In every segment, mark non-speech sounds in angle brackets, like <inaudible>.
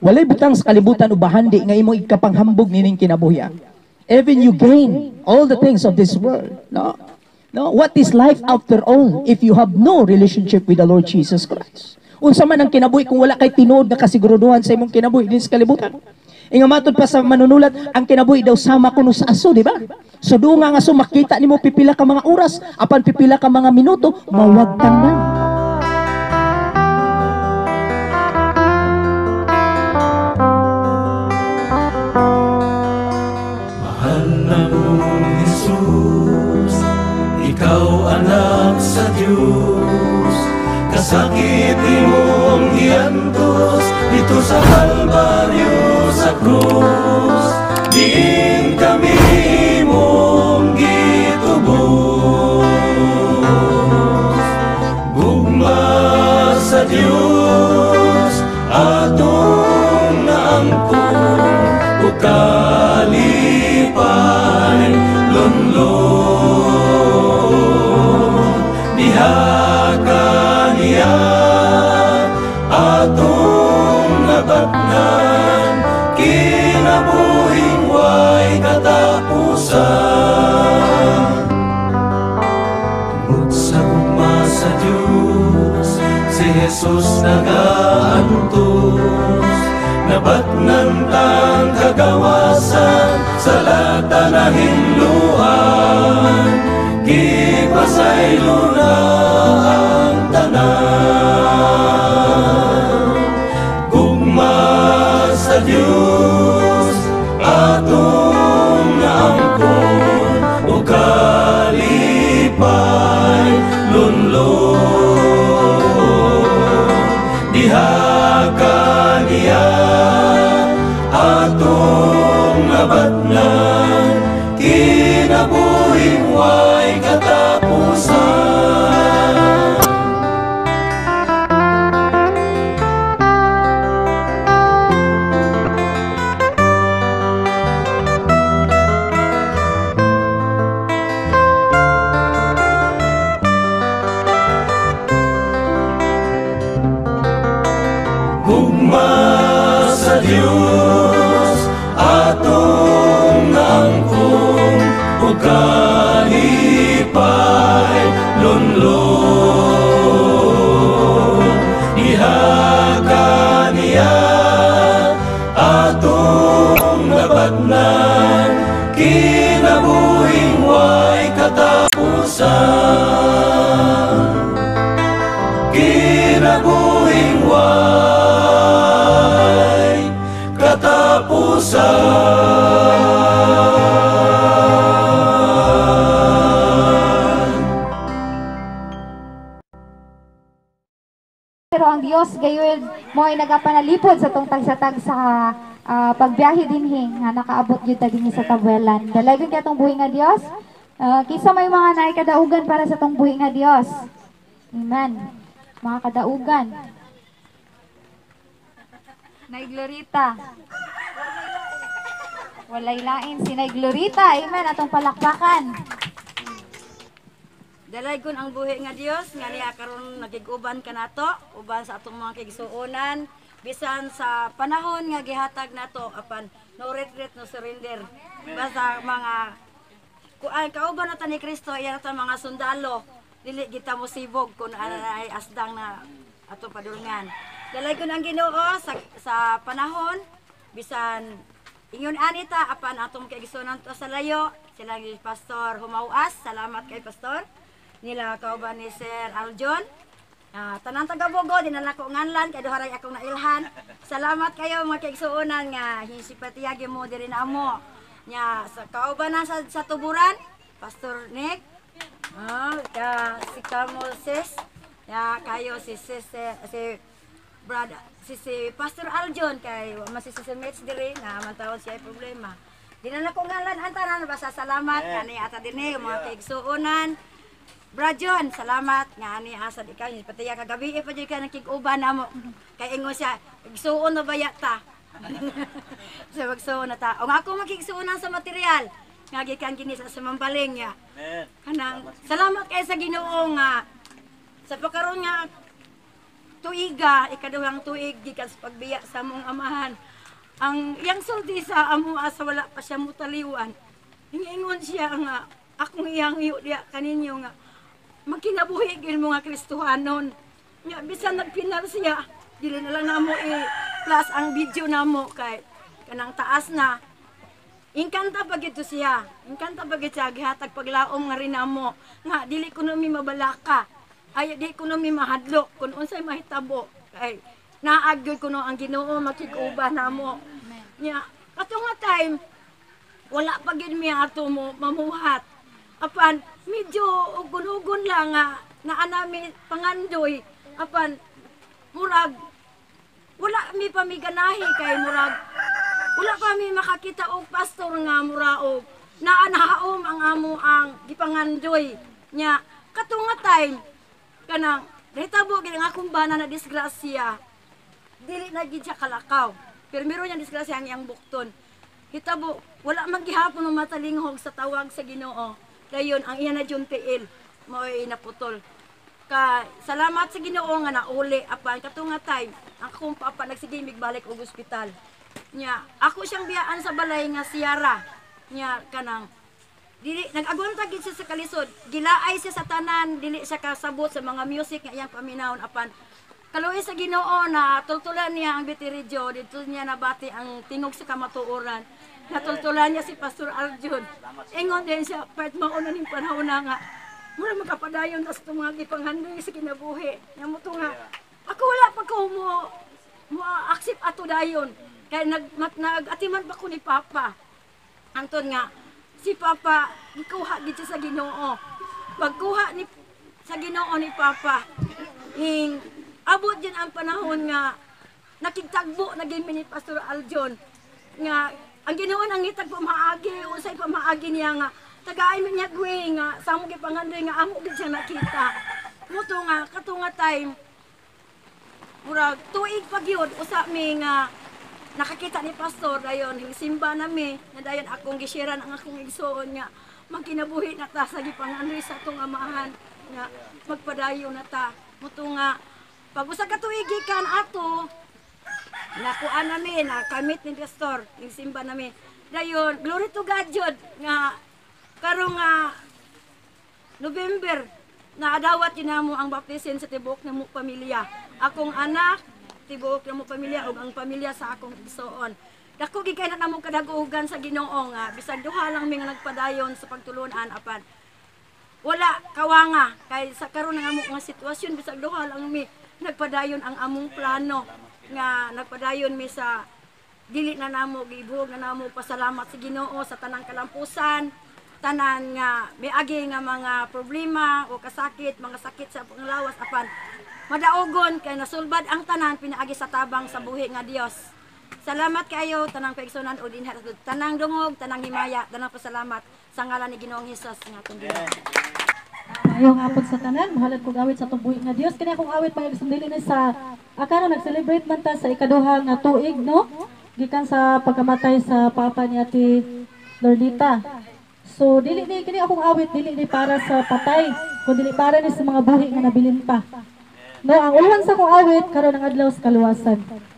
Walay butang sa kalibutan o bahandi nga imong ikapanghambog nining kinabuhi. Even you gain all the things of this world. No? No, what is life after all if you have no relationship with the Lord Jesus Christ? Unsa man ang kinabuhi kung wala kay tinuod na kasiguruduhan sa imong kinabuhi din sa kalibutan? Inga matod pa sa manunulat, ang kinabuhi daw sama kuno sa aso, di ba? So doon nga nga so makita nimo pipila ka mga oras, apan pipila ka mga minuto, mawagtang man. Anak sa Diyos. Kasakiti mo ang hiyantos dito sa Kalbaryo sa krus. Diin kami mong gitubos. Gugma sa Diyos, kagawasan sa lata na hinluan. Gipasaylo na sa ah, pagbiyahe dinhi nga nakaabot gyud ta dinhi sa Tabuelan. Dalagon kay atong buhi nga Dios. Ah, kisa may mga naay kadaugan para sa tong buhi nga Dios. Amen. Mga kadaugan. Nay Glorita. Walay lain si Nay Glorita. Amen. Atong palakpakan. Dalay kun ang buhi nga Dios nga niya karon nagiguban kanato uban sa atong mga kigsuonan bisan sa panahon nga gihatag nato apan no retreat no surrender. Basta mga kuan kauban nata ni Kristo iya ta mga sundalo. Dili kita mo sibog kun ana na ay asdang na ato padulungan. Dalay kun ang Ginoo sa sa panahon. Bisan ingon anita apan atong kaigsuonan to sa layo. Sila ni Pastor Humawas salamat kay Pastor. Nila kauban ni Sir Aljon. Ah, tanan taga Bogo dinala ko nganlan kay duharay akong nailhan. Salamat kayo mga kaigsuonan nga hisipatiyagi mo diri na amo. Nya sa kauban na sa, sa tuburan, Pastor Nick. Ah, ka si Camoses. Ya kayo si si si, si brother si, si Pastor Aljon kay man si Mitch diri na mantawon siya problema. Dinala ko ngalan antaran basta salamat kani ata dinhi mga kaigsuonan. Brajon, salamat nga ani asad ikaw ni patiya kagabi pa jud ka nakig-uban namo. Kay ingon siya, igsuon na baya ta. <laughs> sa magsuon na ta. O nga ako makigsuonan sa material. Nga gikan kini sa sumambaling niya. Kanang salamat kay sa Ginoo nga sa pagkaron nga tuiga, ikaduhang tuig, gikan sa pagbiya sa mong amahan. Ang yang sulti sa amo asa wala pa siya mutaliwan. Hingingon siya nga, akong iyang iyo diya kaninyo nga, magkinabuhi gil mga Kristohanon. Nga, bisan nagpinal siya, dili na lang namo i-plus ang video namo kay kanang taas na. Inkanta pa gito siya. Inkanta pa gito siya. Gihatag paglaom nga rin namo. Nga, dili ko nami mabalaka. Ay, di ko nami mahadlok. Kung unsay mahitabo. Kay, naagyo ko no ang ginoo makikuba namo. Nya, ato nga time, wala pa gid mi ato mo mamuhat. Apan, medyo ugon-ugon lang nga, na anami pangandoy. Apan, murag, wala mi pamiganahi kay murag, wala kami makakita og pastor nga muraog na anahaom ang amo ang gipangandoy nya katunga time kanang hitabo gid ang akong bana na disgrasya. Dili na gid siya kalakaw. Pero meron yang disgrasya ang iyang bukton. Hitabo wala man gihapon ng matalinghog sa tawag sa Ginoo dayon ang iya na juntiil mo'y naputol. Ka salamat sa Ginoo nga nauli apan katunga time ang akong papa nagsigimig balik og ospital. Nya ako siyang biyaan sa balay nga siyara. Nya kanang dili nag-agonta gid siya sa kalisod. Gilaay siya sa tanan dili siya kasabot sa mga music nga iyang paminawon apan kaluoy sa Ginoo na tultulan niya ang bitiridyo dito niya nabati ang tingog sa kamatuoran natultulan niya si Pastor Arjun. Ingon din siya part mauna ning panahon na nga. Mura makapadayon tas mga gipanghandoy sa kinabuhi nya mo to nga ako wala pa ko mo mo accept ato dayon. Kay nag mat, nag-atiman pa ko ni Papa. Anton nga si Papa gikuha gid sa Ginoo. Pagkuha ni sa Ginoo ni Papa ing abot din ang panahon nga nakigtagbo na ni Pastor Aljon nga ang Ginoo nang ngitag pamaagi usay pamaagi niya nga tagaay mi niya gwe nga sa mo gipangandoy nga amo gid siya nakita. Muto nga katunga time murag tuig pa gyud usa mi nga nakakita ni pastor dayon simba nami na dayon akong gisharean ang akong igsoon nga magkinabuhi na ta sa gipangandoy sa atong amahan nga magpadayon na ta. Muto nga pag usa ka tuig gikan ato nakuan nami na kamit ni pastor ning simba nami dayon glory to God jud nga karong nga November na adawat yun namo ang baptisin sa tibok na mo pamilya. Akong anak, tibok na mo pamilya ug ang pamilya sa akong igsoon. Dako gid kay na namo kadagugan sa Ginoo nga bisag duha lang mi nagpadayon sa pagtulunan apan wala kawanga kay sa karon nga mo nga sitwasyon bisag duha lang mi nagpadayon ang among plano nga nagpadayon mi sa dili na namo gibuhog na namo pasalamat sa Ginoo sa tanang kalampusan. Tanan nga may agi nga mga problema o kasakit mga sakit sa panglawas apan madaogon kay nasulbad ang tanan pinaagi sa tabang sa buhi nga Dios Salamat kayo tanang paigsunan o dinha tanang dungog tanang himaya tanang pasalamat sa ngalan ni Ginoong Hesus nga Ginoo Ayong hapon sa tanan, mahalad kong awit sa tubuhi nga Dios. Kani akong awit pag sundili ni sa akano nag-celebrate man ta sa ikaduha nga tuig, no? Gikan sa pagkamatay sa papa ni Ate Lordita. So dili ni kini akong awit dili ni para sa patay, kundi para ni sa mga buhi nga nabilin pa. No, ang ulan sa akong awit karon ang adlaw sa kaluwasan. Gusto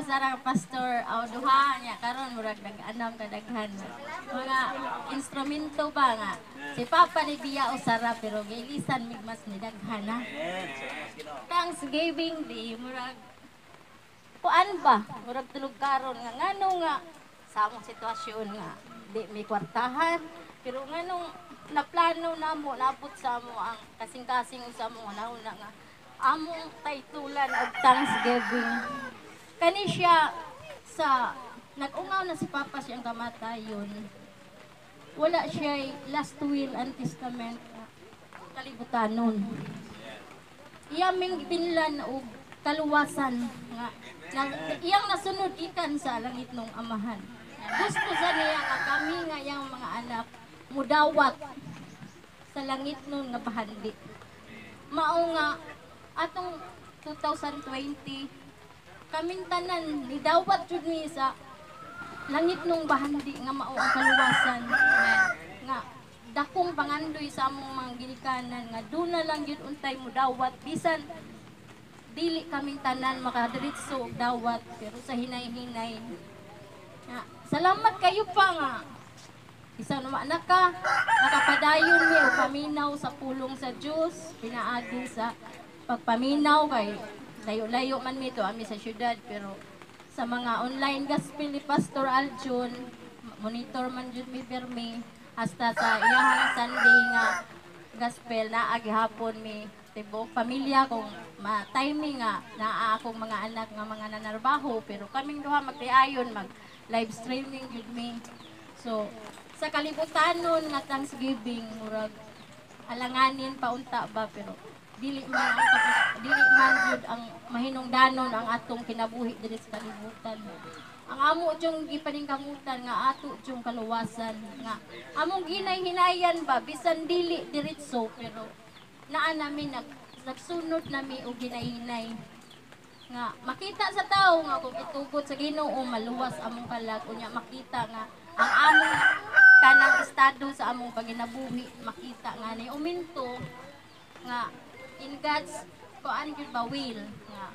sa una usa ra ka pastor aw duha karon murag nag-anam kadaghan mga instrumento ba nga. Si Papa ni Bia usara pero gilisan mig mas ni daghan ha? Thanksgiving Day murag kuan ba? Murag tulog karon nga. Ngano nga? Sa among sitwasyon nga di may kwartahan. Pero nganong naplano namo nabot sa amo ang kasing-kasing sa nga nauna nga. Among taytulan og Thanksgiving kani siya sa nag-ungaw na si Papa siyang kamatayon wala siya last will and testament nga kalibutanon iyaming binlan og kaluwasan nga na, iyang nasunod ikan sa langit nung amahan. Gusto sa niya nga kami nga iyang mga anak mudawat sa langit nun nga bahandi. Mao nga atong 2020 kaming tanan nidawat jud ni sa langit nung bahandi nga mao ang kaluwasan. Nga dakong pangandoy sa among mga ginikanan nga doon na lang yun untay mo dawat. Bisan dili kaming tanan makadiritso dawat pero sa hinay-hinay. Nga salamat kayo pa nga. Isa naman anak ka, nakapadayon og paminaw sa pulong sa Dios, pinaagi sa pagpaminaw kay layo-layo man mi to ami sa syudad pero sa mga online gospel ni Pastor Aljon, monitor man jud mi permi hasta sa iyahang Sunday nga gospel na agi hapon mi tibok pamilya kung ma-timing nga naa akong mga anak nga mga nanarbaho pero kaming duha magtiayon mag live streaming jud mi. So sa kalibutanon nga Thanksgiving murag alanganin paunta ba pero dili man dili man jud ang mahinungdanon ang atong kinabuhi diri sa kalibutan. Ang amo jung gipaningkamutan nga ato jung kaluwasan nga among ginay-hinayan ba? Bisan dili diretso pero naa namin nag nagsunod nami og ginay-hinay nga makita sa tao nga kung itugot sa Ginoo maluwas among kalag. Unya makita nga ang among kanang estado sa among paginabuhi makita nga ni uminto nga in God's kuan gyud ba will? Nga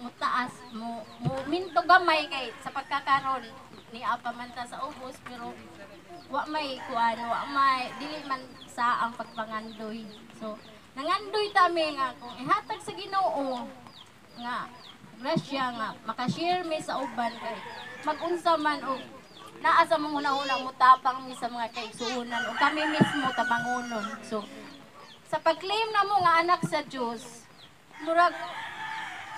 mo taas mo mo minto gamay kay sa pagkakaron ni apa man ta sa ubos pero wa may kuan wa may dili man sa ang pagpangandoy. So nangandoy ta mi nga kung ihatag sa Ginoo nga grasya nga makashare mi sa uban kay magunsa man og naa sa mga una mo tapang mi sa mga kaigsuonan o kami mismo tabangonon. So sa pag-claim na mo nga anak sa Dios, murag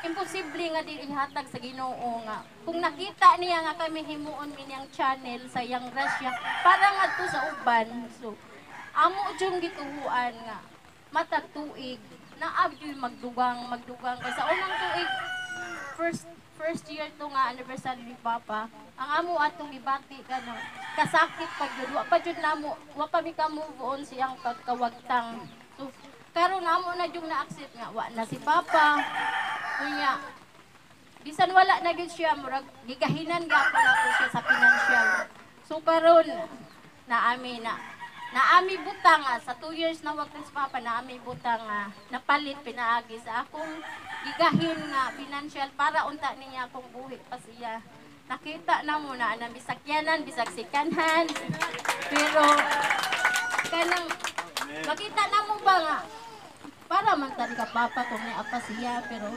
imposible nga di ihatag sa Ginoo nga. Kung nakita niya nga kami himuon mi niyang channel sa iyang grasya para ngadto sa uban. So amo jung gituhuan nga matag tuig na abyoy magdugang magdugang. Kay sa unang tuig first first year to nga anniversary ni Papa ang amo atong gibati ka no kasakit pag jud. Wa pa jud namo wa pa mi ka move on siyang pagkawagtang so karon amo na jung na-accept nga wa na si Papa. Kunya bisan wala na gyud siya murag gigahinan gyapon ako siya sa financial. So karon naami na naami butang nga sa 2 years na wag na si papa naami butang nga napalit pinaagi sa akong gigahin nga financial para unta niya akong buhi pa siya. Nakita na mo na bisag second hand pero kanang makita na mo ba nga? Para man tani ka papa kung ni apa siya pero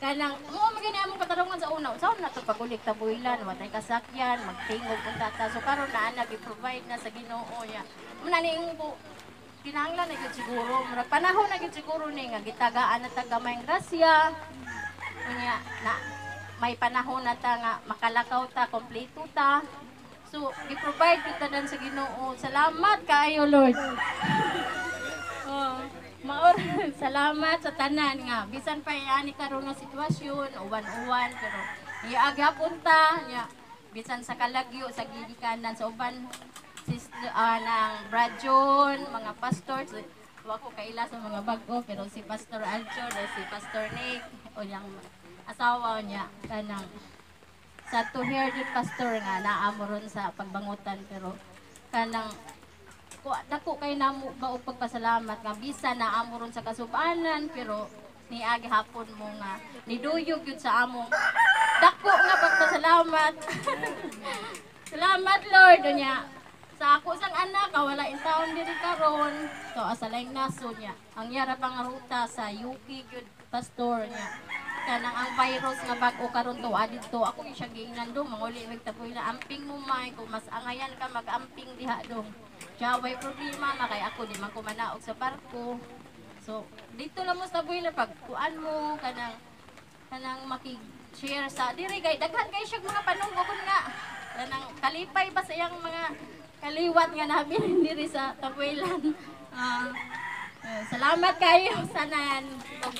kanang mo magini among katarungan sa una. Sa na to pagulik ta watay kasakyan magtingog kung tata. So karon na ana gi-provide na sa Ginoo niya muna ni kinahanglan na gyud siguro. Murag panahon na gyud siguro ni nga gitagaan na taga may grasya. Unya na may panahon na ta nga makalakaw ta kompleto ta. So gi-provide gyud ta dan sa Ginoo. Salamat kaayo Lord Maor <laughs> salamat sa tanan nga. Bisan pa ani karon nga sitwasyon uwan-uwan pero iagya punta nya bisan sa kalagyo sa gigikanan sa uban sis ah, ng Brad John, mga pastors wa ko kaila sa mga bago pero si Pastor Aljo na si Pastor Nick o yang asawa niya kanang sa to hear pastor nga naamo ron sa pagbangutan pero kanang ko dako kay namo ba og pagpasalamat nga bisa na amo ron sa kasubanan pero niagi hapon mo nga niduyog yun sa among dako nga pagpasalamat. <laughs> Salamat Lord unya sa ako sang anak nga wala in taon diri karon. To asa laing naso niya. Ang yara pang ruta sa Yuki gyud pastor niya. Kanang ang virus nga bag-o karon to adito ako yung siya giingnan do manguli mig tapoy na amping mo may kung mas angayan ka mag-amping diha dong Siya way problema makay ako di man ko manaog sa barko. So dito lang mo sa buwila pag kuan mo kanang kanang makig-share sa diri kay daghan kay siya mga panunggogon nga kanang kalipay ba sa iyang mga kaliwat nga namin <laughs> diri sa tabuilan. Ah, eh, salamat kayo sanan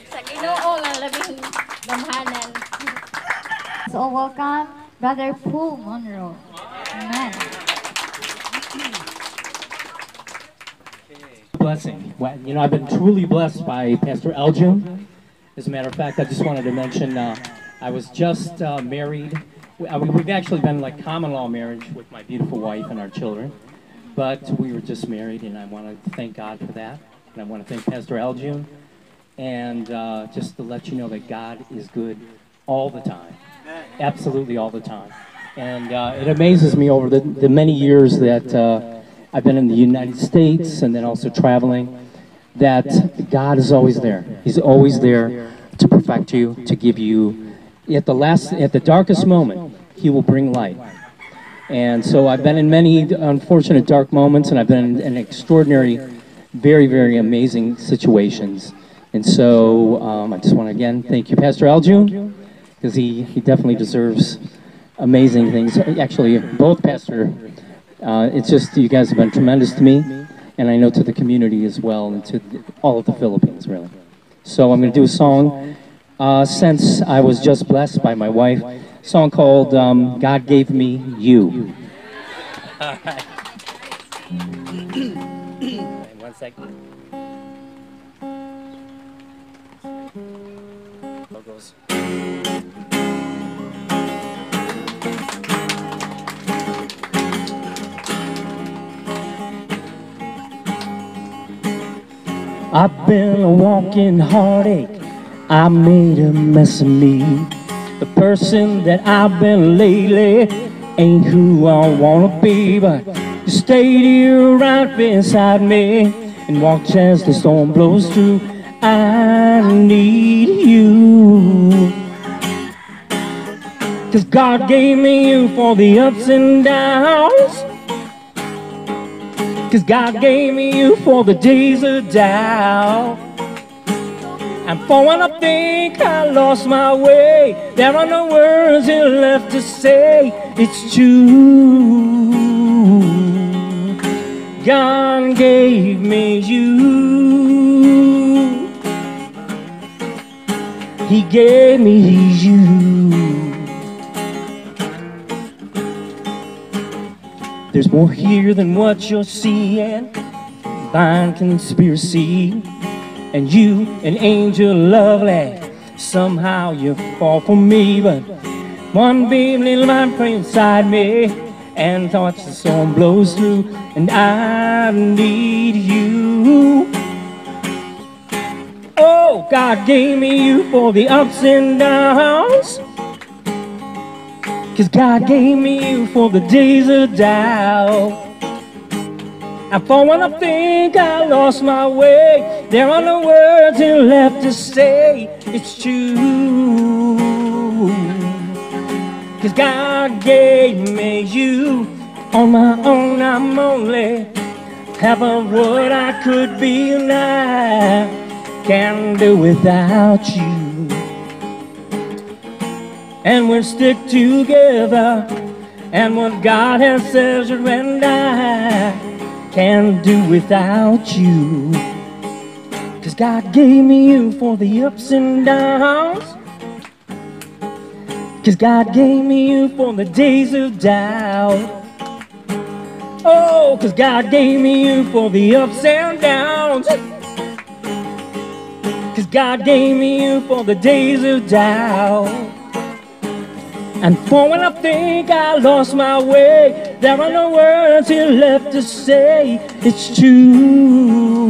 sa Ginoo nga labing gamhanan. So welcome, Brother Paul Monroe. Amen. Blessing. You know, I've been truly blessed by Pastor Elgin. As a matter of fact, I just wanted to mention uh, I was just uh, married. We- mean, We've actually been like common law marriage with my beautiful wife and our children, but we were just married, and I want to thank God for that. And I want to thank Pastor Elgin, and uh, just to let you know that God is good all the time, absolutely all the time. And uh, it amazes me over the, the many years that uh, I've been in the United States and then also traveling, that God is always there. He's always there to perfect you, to give you, at the last, at the darkest moment, He will bring light. And so I've been in many unfortunate dark moments, and I've been in, in extraordinary, very, very amazing situations. And so um, I just want to again thank you, Pastor Aljun, because he, he definitely deserves amazing things. Actually, both Pastor, uh, it's just you guys have been tremendous to me, and I know to the community as well, and to all of the Philippines, really. So I'm going to do a song. Uh, since I was just blessed by my wife, song called um, "God Gave Me You." <laughs> One second. Logos. I've been a walking heartache. I made a mess of me. The person that I've been lately ain't who I wanna be, but you stayed here right beside me and watch as the storm blows through. I need you. Cause God gave me you for the ups and downs. Cause God gave me you for the days of doubt. And for when I think I lost my way, there are no words left to say. It's true. God gave me you. He gave me you. There's more here than what you're seeing. Divine conspiracy. And you, an angel lovely. Somehow you fall for me, but one beam, little mind pray inside me. And thoughts the storm blows through, and I need you. Oh, God gave me you for the ups and downs. Cause God gave me you for the days of doubt. And for when I think I lost my way, there are no words left to say. It's true. Cause God gave me you. On my own, I'm only half of what I could be, I can't do without you and we'll stick together. And what God has said, you and I can't do without you. Cause God gave me you for the ups and downs. Cause God gave me you for the days of doubt. Oh, cause God gave me you for the ups and downs. Cause God gave me you for the days of doubt. And for when I think I lost my way, there are no words here left to say. It's true.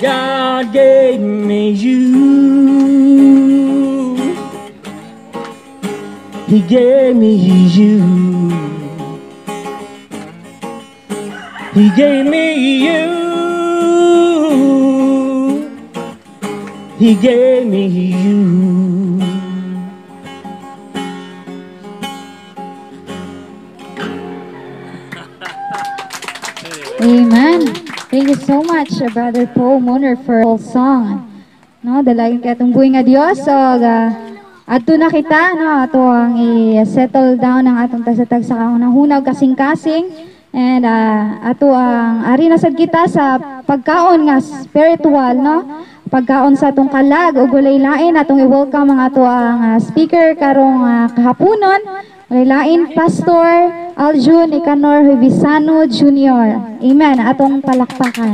God gave me you. He gave me you. He gave me you. He gave me you. Amen. Thank you so much, uh, Brother Paul Mooner, for all song. No, dalayan kay atong buhay nga Dios. So, ga, ato na kita, no, ato ang i-settle down ang atong tagsatag sa kaunang hunaw kasing-kasing. And ah, ato ang ari na sad kita sa pagkaon nga spiritual, no? Pagkaon sa atong kalag o gulay-lain atong i-welcome ang ato ang ah, speaker karong ah, kahaponon. Gulay-lain Pastor Aljun Icanor Hibisano Jr. Amen. Atong palakpakan.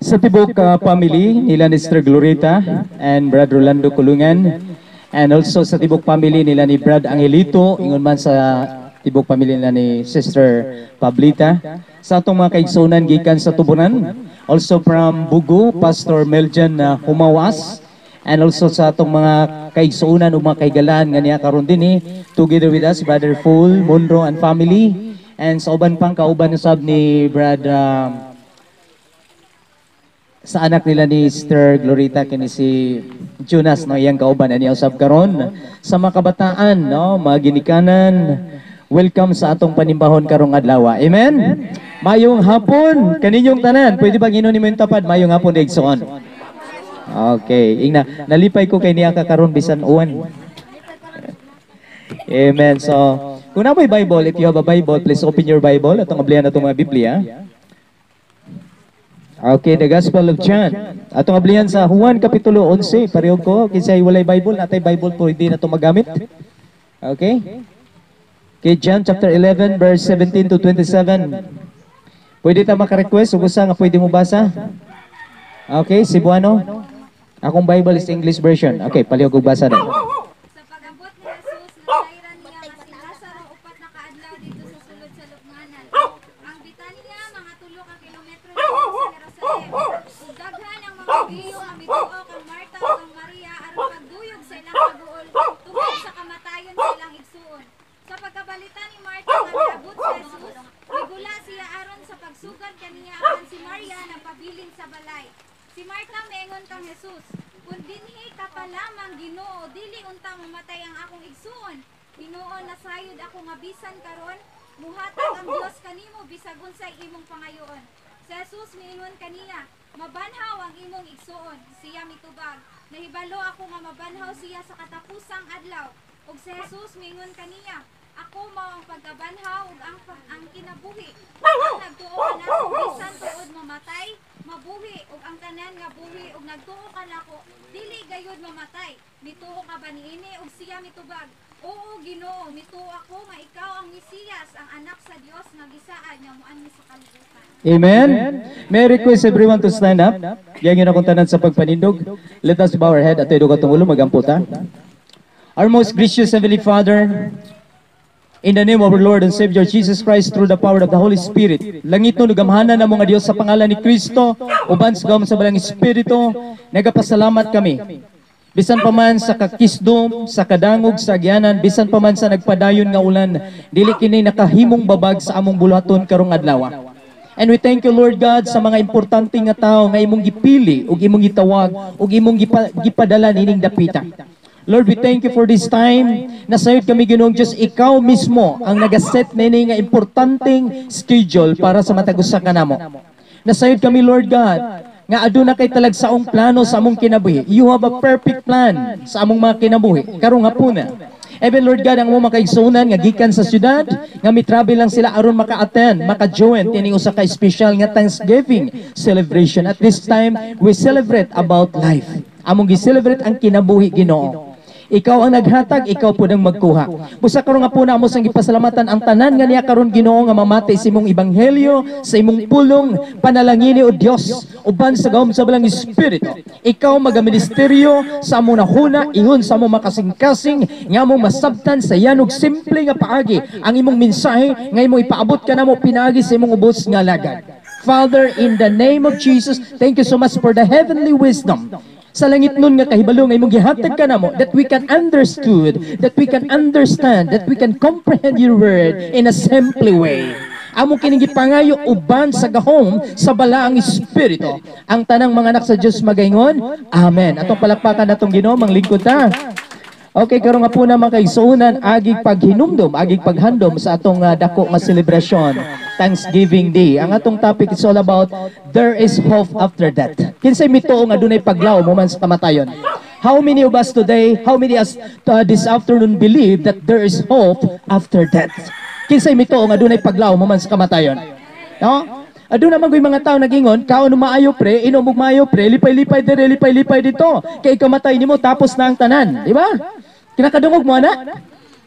Sa tibok uh, family nila ni Sister Glorita and Brad Rolando Kulungan and also sa tibok family nila ni Brad Angelito ingon man sa tibok family nila ni Sister Pablita sa atong mga kaigsunan gikan sa tubunan also from Bugo Pastor Meljan uh, Humawas and also sa atong mga kaigsunan o mga kaigalan nga niya karon din eh together with us Brother Full Monro and family. And sa uban pang kauban usab ni Brad um, sa anak nila ni Sister Glorita kini si Jonas no iyang kauban ani usab karon. Sa mga kabataan no mga ginikanan welcome sa atong panimbahon karong adlaw amen? Mayong hapon kaninyong tanan. Pwede ba ginon yung tapad mayong hapon digsoon okay ingna nalipay ko kay niya karon bisan uwan amen so kung na Bible if you have a Bible please open your Bible atong ablihan atong mga Biblia Okay, the Gospel of John. Atong ablihan sa Juan Kapitulo 11, pareho ko, kinsay walay Bible, natay Bible po hindi na to magamit. Okay? Okay, John chapter 11, verse 17 to 27. Pwede ta maka-request, ug usa nga pwede mo basa? Okay, Cebuano? Akong Bible is English version. Okay, palihog og basa na. Sa pag-abot ni Jesus, nasayran niya nga si Lazaro upat na dito sa sulod sa lubnganan. Ang Bitanya mga tulo ka kilometro dito sa Jerusalem. Ug daghan ang mga nga mituo kang Marta ug kang Maria aron pagduyog sa ilang kabuol tungkol sa kamatayon sa igsuon. Sa pagkabalita ni Marta nga niabot si regula siya aron sa pagsugad kaniya apan si Maria nagpabilin sa balay. Si Martha megon kang Jesus, kung dinhi ka pa lamang Ginoo, dili unta mamatay ang akong igsuon. Ginoo nasayod ako nga bisan karon, muhatag ang Dios kanimo bisag unsay imong pangayoon. Si Jesus miingon kaniya, mabanhaw ang imong igsuon. Siya mitubag, nahibalo ako nga mabanhaw siya sa katapusang adlaw. Ug si Jesus miingon kaniya, ako mao ang pagkabanhaw ug ang ang kinabuhi. Ang nagtuo ka nako bisan tuod mamatay, mabuhi ug ang tanan nga buhi ug nagtuo ka nako dili gayud mamatay. Mituo ka ba niini ug siya mitubag? Oo, Ginoo, mituo ako nga ikaw ang Mesiyas, ang anak sa Dios nga gisaan nga muanhi sa kalibutan. Amen. May I request everyone to stand up. Yan yun akong tanan sa pagpanindog. Let us bow our head at ito katong ulo magamputa. Our most gracious Heavenly Father, In the name of our Lord and Savior Jesus Christ through the power of the Holy Spirit. Langit no nugamhanan na mga Dios sa pangalan ni Kristo, uban sa gawon sa balang Espiritu, nagapasalamat kami. Bisan pa man sa kakisdom, sa kadangog, sa agyanan, bisan pa man sa nagpadayon nga ulan, dili kini nakahimong babag sa among bulaton karong adlaw. And we thank you Lord God sa mga importante nga tao nga imong gipili ug imong gitawag ug imong gipa, gipadala nining dapita. Lord, we thank you for this time. Nasayod kami Ginoong Diyos, ikaw mismo ang nagaset nini nga importanteng schedule para sa matagos sa kanamo. Nasayod kami, Lord God, nga aduna kay talagsaong plano sa among kinabuhi. You have a perfect plan sa among mga kinabuhi. Karong hapuna. Even Lord God, ang mga kaigsunan nga gikan sa syudad, nga mi-travel lang sila aron maka-attend, maka-join tining usa ka special nga Thanksgiving celebration. At this time, we celebrate about life. Among gi-celebrate ang kinabuhi Ginoo. Ikaw ang naghatag, ikaw po nang magkuha. Busa karon nga po na mo sang gipasalamatan ang tanan nga niya karon Ginoo nga mamatay sa imong ebanghelyo, sa imong pulong panalangini o Dios uban sa gawom sa balang espiritu. Ikaw magaministeryo sa among nahuna ingon sa among makasing-kasing nga among masabtan sa yanog simple nga paagi ang imong mensahe nga imong ipaabot ka namo pinaagi sa imong ubos nga lagad. Father, in the name of Jesus, thank you so much for the heavenly wisdom sa langit nun nga kahibalo nga imong gihatag ka namo that we can understood that we can understand that we can comprehend your word in a simple way. Amo kining gipangayo uban sa gahom sa balaang espiritu. Ang tanang mga anak sa Dios magaingon amen. Atong palakpakan natong Ginoo manglingkod ta Okay, karon nga po na mga kaigsuunan, agig paghinumdom, agig paghandom sa atong uh, dako nga celebration, Thanksgiving Day. Ang atong topic is all about there is hope after death. Kinsay mito nga dunay paglaom mo man sa kamatayon. How many of us today, how many us uh, this afternoon believe that there is hope after death? Kinsay mito nga dunay paglaom mo man sa kamatayon. No? Ado naman ko'y mga tao nagingon, kaon maayo pre, inom maayo pre, lipay-lipay dire, lipay-lipay dito. Kay kamatay nimo tapos na ang tanan, di ba? Kinakadungog mo ana?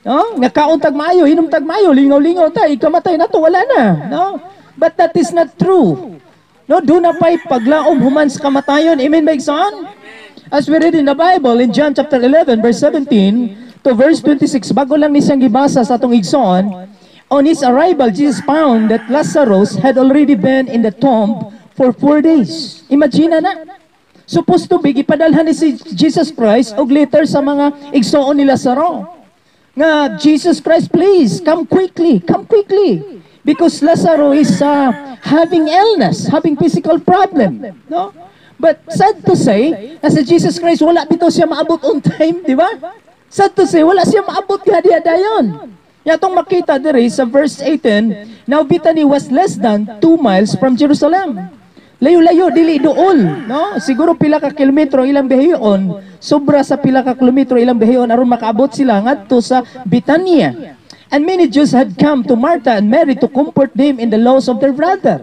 No? Nga kaon tag maayo, inom tag maayo, lingaw-lingaw ta, ikamatay na to, wala na. No? But that is not true. No, do na pa'y paglaom human sa kamatayon. Amen ba son? As we read in the Bible, in John chapter 11, verse 17 to verse 26, bago lang ni siyang gibasa sa atong igsoon, On his arrival, Jesus found that Lazarus had already been in the tomb for four days. Imagine na. Supposed to be, ipadalhan ni si Jesus Christ og later sa mga igsoon ni Lazaro. Nga, Jesus Christ, please, come quickly, come quickly. Because Lazaro is uh, having illness, having physical problem. No? But sad to say, na si Jesus Christ, wala dito siya maabot on time, di ba? Sad to say, wala siya maabot nga diya dayon. Yatong makita diri sa verse 18, Now Bethany was less than 2 miles from Jerusalem. Layo-layo, dili dool. No? Siguro pila ka kilometro ilang behiyon, sobra sa pila ka kilometro ilang behiyon, aron makaabot sila ngadto sa Bitanya. And many Jews had come to Martha and Mary to comfort them in the loss of their brother.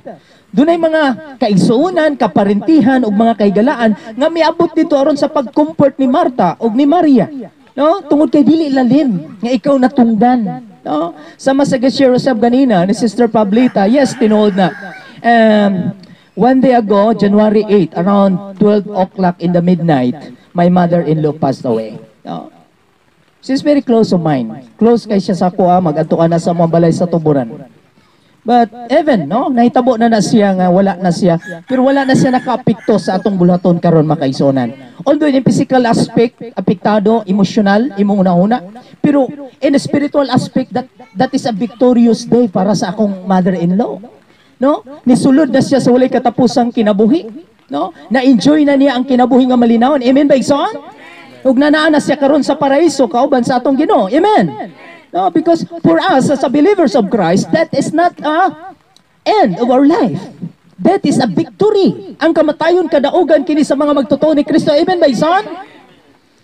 Dunay mga kaigsuunan, kaparentihan ug mga kaigalaan nga miabot dito aron sa pag-comfort ni Martha ug ni Maria. No? Tungod kay dili lalim nga ikaw natungdan. No? Sama sa share usab ganina ni Sister Pablita, yes, tinuod na. Um, one day ago, January 8, around 12 o'clock in the midnight, my mother-in-law passed away. No? She's very close of mine. Close kay siya sa kuha, mag-atuan na sa mga balay sa tuburan. But even, no, nahitabo na na siya nga wala na siya, pero wala na siya nakaapekto sa atong bulaton karon makaisonan. Although in physical aspect, apektado, emotional, imong una-una, pero in a spiritual aspect, that that is a victorious day para sa akong mother-in-law. No? Nisulod na siya sa walay katapusang kinabuhi. No? Na-enjoy na niya ang kinabuhi nga malinawon. Amen ba igsoon? Ug nanaan na siya karon sa paraiso kauban sa atong Ginoo. Amen. No, because for us as a believers of Christ, that is not a end of our life. That is a victory. Ang kamatayon kadaugan kini sa mga magtotoo ni Kristo. Amen ba igsoon?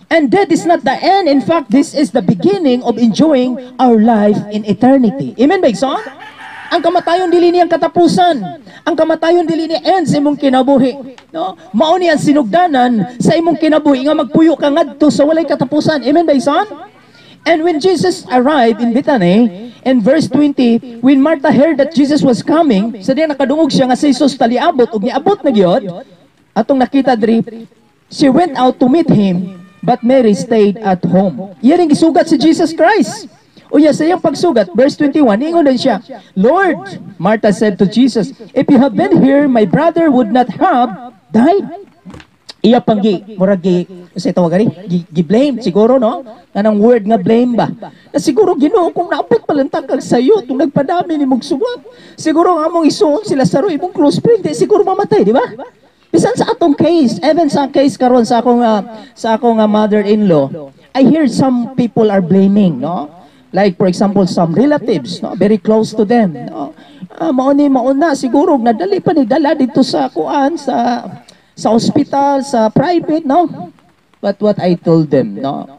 And that is not the end. In fact, this is the beginning of enjoying our life in eternity. Amen ba igsoon? Ang kamatayon dili niyang katapusan. Ang kamatayon dili ni end imong kinabuhi. No? Mao ni ang sinugdanan sa imong kinabuhi nga magpuyo ka ngadto sa walay katapusan. Amen ba igsoon? And when Jesus arrived in Bethany, in verse 20, when Martha heard that Jesus was coming, sa diya nakadungog siya nga si Jesus taliabot ug niabot na gyud. Atong nakita diri, she went out to meet him, but Mary stayed at home. Iyan ang gisugat si Jesus Christ. Yes, sa iyang pagsugat, verse 21, ingon din siya, Lord, Martha said to Jesus, if you have been here, my brother would not have died. Iya pang gi, murag gi, sa ito gani, gi, gi blame, siguro no? Anong word nga blame ba? Na siguro ginoo kung naabot palantang kag sayo, tung nagpadami ni mong suwat. Siguro nga mong isuon sila sa imong close friend, di siguro mamatay, di ba? Bisan sa atong case, even sa case karon sa akong ah, sa akong ah, mother-in-law, I hear some people are blaming, no? Like for example, some relatives, no, very close to them, no. Ah, mao ni mauna siguro nadali pa ni dala dito sa kuan sa sa hospital, sa private, no? But what I told them, no?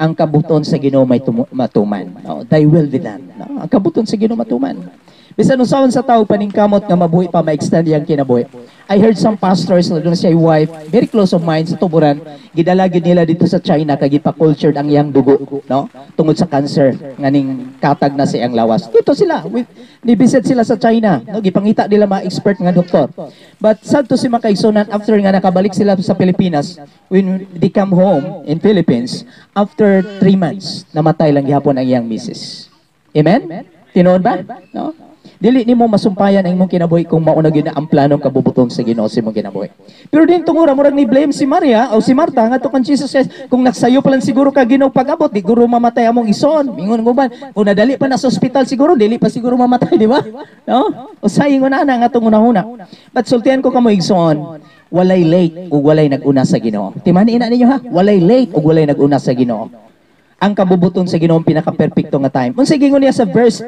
Ang kabuton sa Ginoo may matuman. No? Thy will be done. No? Ang kabuton sa Ginoo matuman. Bisan usawan sa tao paningkamot nga mabuhi pa ma-extend yang kinabuhi. I heard some pastors na doon siya wife, very close of mine sa tuburan, gidala gyud nila dito sa China kag ipa-cultured ang iyang dugo, no? Tungod sa cancer nganing katag na sa iyang lawas. Dito sila, with, ni-visit sila sa China, no? Gipangita nila mga expert nga doktor. But sad to si makaigsunan after nga nakabalik sila sa Pilipinas, when they come home in Philippines, after three months, namatay lang gihapon ang iyang misis. Amen? Tinuod ba? No? Dili nimo masumpayan ang imong kinabuhi kung gyud na ang planong kabubuton sa Ginoo sa imong kinabuhi. Pero din tungura murag ni blame si Maria o si Marta nga kan Jesus says kung nagsayo pa lang siguro ka Ginoo pag-abot di guro mamatay among ison. Mingon mo ba kung nadali pa na sa ospital siguro dili pa siguro mamatay <laughs> di ba? No? O saying una na nga tong una But sultihan ko kamo igsoon walay late ug walay naguna sa Ginoo. Timani ina ninyo ha, walay late ug walay naguna sa Ginoo. Ang kabubuton sa Ginoo pinaka-perpekto nga time. Unsa gingon niya sa verse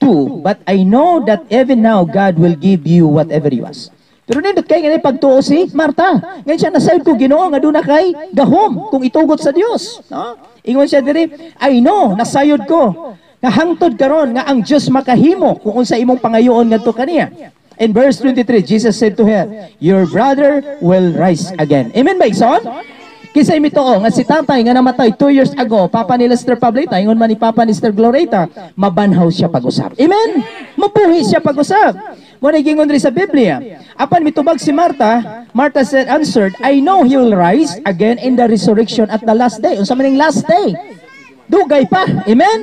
22, but I know that even now God will give you whatever you ask. Pero nindot kay nga pagtuo si Marta. Ngayon siya nasayod ko Ginoo nga duna kay gahom kung itugot sa Dios, no? Ingon siya diri, I know nasayod ko. Nga hangtod karon nga ang Dios makahimo kung unsa imong pangayoon ngadto kaniya. In verse 23, Jesus said to her, Your brother will rise again. Amen ba, Igsoon? Kisay mi oo, nga si tatay nga namatay two years ago, papa ni Lester Pablita, ingon man ni papa ni Lester Gloreta, mabanhaw siya pag-usap. Amen? Mabuhi siya pag-usap. Muna gingon rin sa Biblia. Apan mitubag si Martha, Martha said, answered, I know he will rise again in the resurrection at the last day. Unsa maning last day? Dugay pa. Amen?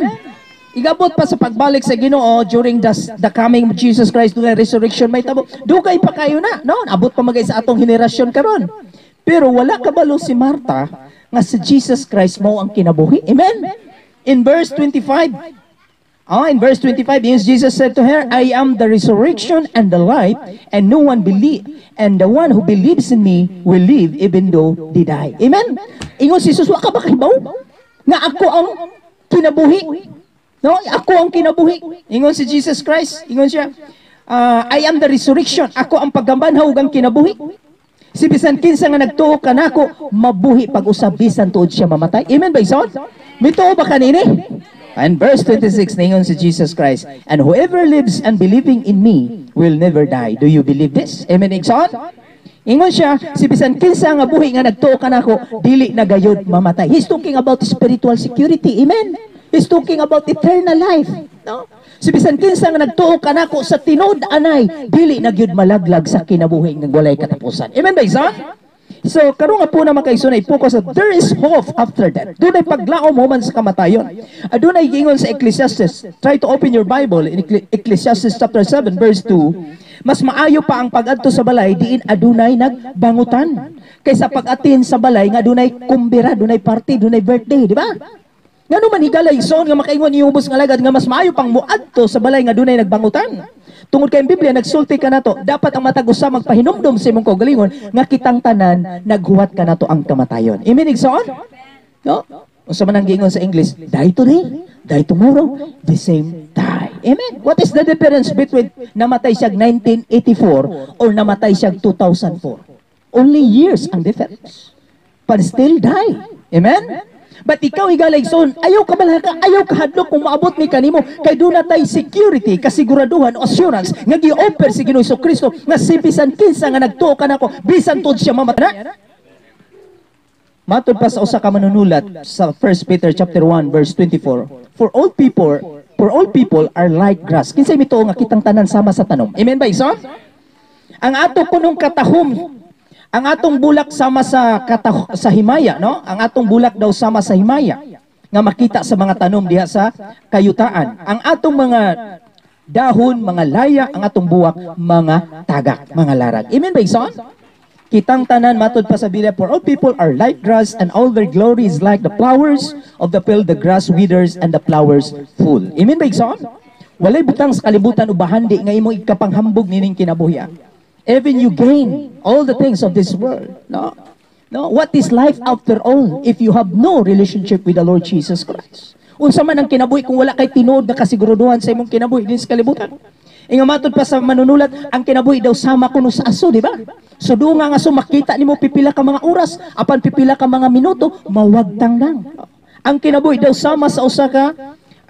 Igabot pa sa pagbalik sa Ginoo during the, the coming of Jesus Christ during resurrection may tabo. Dugay pa kayo na, no? Abot pa magay sa atong henerasyon karon. Pero wala kabalo si Marta nga si Jesus Christ mo ang kinabuhi. Amen? In verse 25, Ah, in verse 25, yes, Jesus said to her, I am the resurrection and the life, and no one believe, and the one who believes in me will live even though they die. Amen? Ingon si Jesus, wa ka ba kahibaw? Nga ako ang kinabuhi. No, ako ang kinabuhi. Ingon si Jesus Christ, ingon siya, ah, I am the resurrection. Ako ang paggambanhaw ang kinabuhi. Si bisan kinsa nga nagtuo ka nako, mabuhi pag usab bisan tuod siya mamatay. Amen ba ison? Mituo ba kanini? And verse 26 ningon si Jesus Christ, and whoever lives and believing in me will never die. Do you believe this? Amen ison? Ingon siya, si bisan kinsa nga buhi nga nagtuo ka nako, dili na gayud mamatay. He's talking about spiritual security. Amen. He's talking about eternal life. No? Si bisan kinsa nga nagtuo ka nako sa tinod anay, dili na gyud malaglag sa kinabuhi nga walay katapusan. Amen ba isa? So, karon nga po na makaisunay focus sa there is hope after that. Doon ay paglaom human sa kamatayon. Adun ay gingon sa Ecclesiastes. Try to open your Bible in Ecclesi- Ecclesiastes chapter 7 verse 2. Mas maayo pa ang pag-adto sa balay diin adunay nagbangutan kaysa pag-atin sa balay nga adunay kumbira, adunay party, adunay birthday, di ba? Ngano man higala ison nga makaingon ni ubos nga lagad nga mas maayo pang muadto sa balay nga dunay nagbangutan. Tungod kay Biblia nagsulti ka nato, dapat ang matag usa magpahinumdom sa imong kaugalingon nga kitang tanan naghuwat ka nato ang kamatayon. Amen igsoon? No? Unsa man ang giingon sa English, die today, die tomorrow, the same die. Amen. What is the difference between namatay siya 1984 or namatay siya 2004? Only years ang difference. But still die. Amen? But ikaw higalay son, ayaw ka balaka, ayaw ka hadlok kung maabot ni kanimo kay doon tay security, kasiguraduhan, assurance nga gi-offer si Hesus Kristo nga si bisan kinsa nga nagtuo ka nako, bisan tod siya mamatay. Matod pa sa usa ka manunulat sa 1 Peter chapter 1 verse 24. For all people, for all people are like grass. Kinsay mito nga kitang tanan sama sa tanom. Amen ba iso? Ang ato kunong katahom, ang atong bulak sama sa katah sa himaya, no? Ang atong bulak daw sama sa himaya nga makita sa mga tanom diha sa kayutaan. Ang atong mga dahon, mga laya, ang atong buwak, mga tagak, mga larag. Amen ba iso? Kitang tanan matod pa sa Biblia, for all people are like grass and all their glory is like the flowers of the field, the grass withers and the flowers full. Amen ba igsoon? Walay butang sa kalibutan ubahandi nga imong ikapanghambog nining kinabuhi. Even you gain all the things of this world, no? No, what is life after all if you have no relationship with the Lord Jesus Christ? Unsa man ang kinabuhi kung wala kay tinuod na kasiguruduhan sa imong kinabuhi din sa kalibutan? Inga matod pa sa manunulat, ang kinabuhi daw sama kuno sa aso, di ba? So doon nga nga so makita nimo pipila ka mga oras, apan pipila ka mga minuto, mawagtang lang. Ang kinabuhi daw sama sa usa ka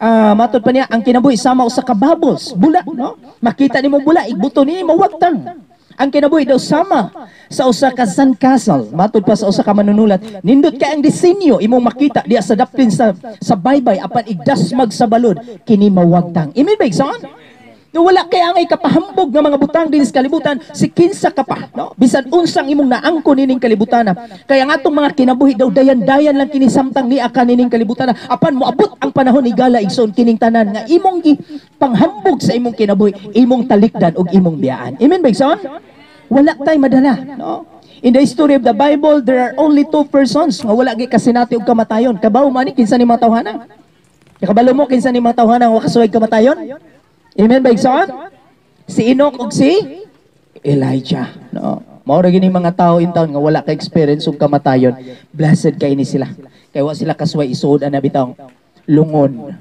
ah matod pa niya, ang kinabuhi sama usa ka bubbles, bula, no? Makita nimo bula, igbuto ni mawagtang. Ang kinabuhi daw sama sa usa ka sandcastle. Matod pa sa usa ka manunulat, nindot kay ang disenyo imong makita diya sa dapin sa sa baybay apan igdasmag sa balod kini mawagtang. Amen ba igsoon? No wala kay ang ikapahambog nga mga butang din sa kalibutan si kinsa ka pa no bisan unsang imong naangko nining kalibutan kaya nga atong mga kinabuhi daw dayan-dayan lang kini samtang ni akan nining kalibutan apan moabot ang panahon ni gala igsoon kining tanan nga imong gi panghambog sa imong kinabuhi imong talikdan ug imong biyaan amen ba igsoon wala tay madala no In the history of the Bible, there are only two persons nga wala gi kasinati og kamatayon. Kabaw man ni kinsa ni mga tawhana? Kabalo mo kinsa ni mga tawhana nga wakasuway kamatayon? Amen ba? Si Enoch ug si Elijah, no? Mao ra gini mga tao in town nga wala ka experience ug kamatayon. Blessed kay ni sila. Kay wa sila kasuway isuod ana bitang lungon.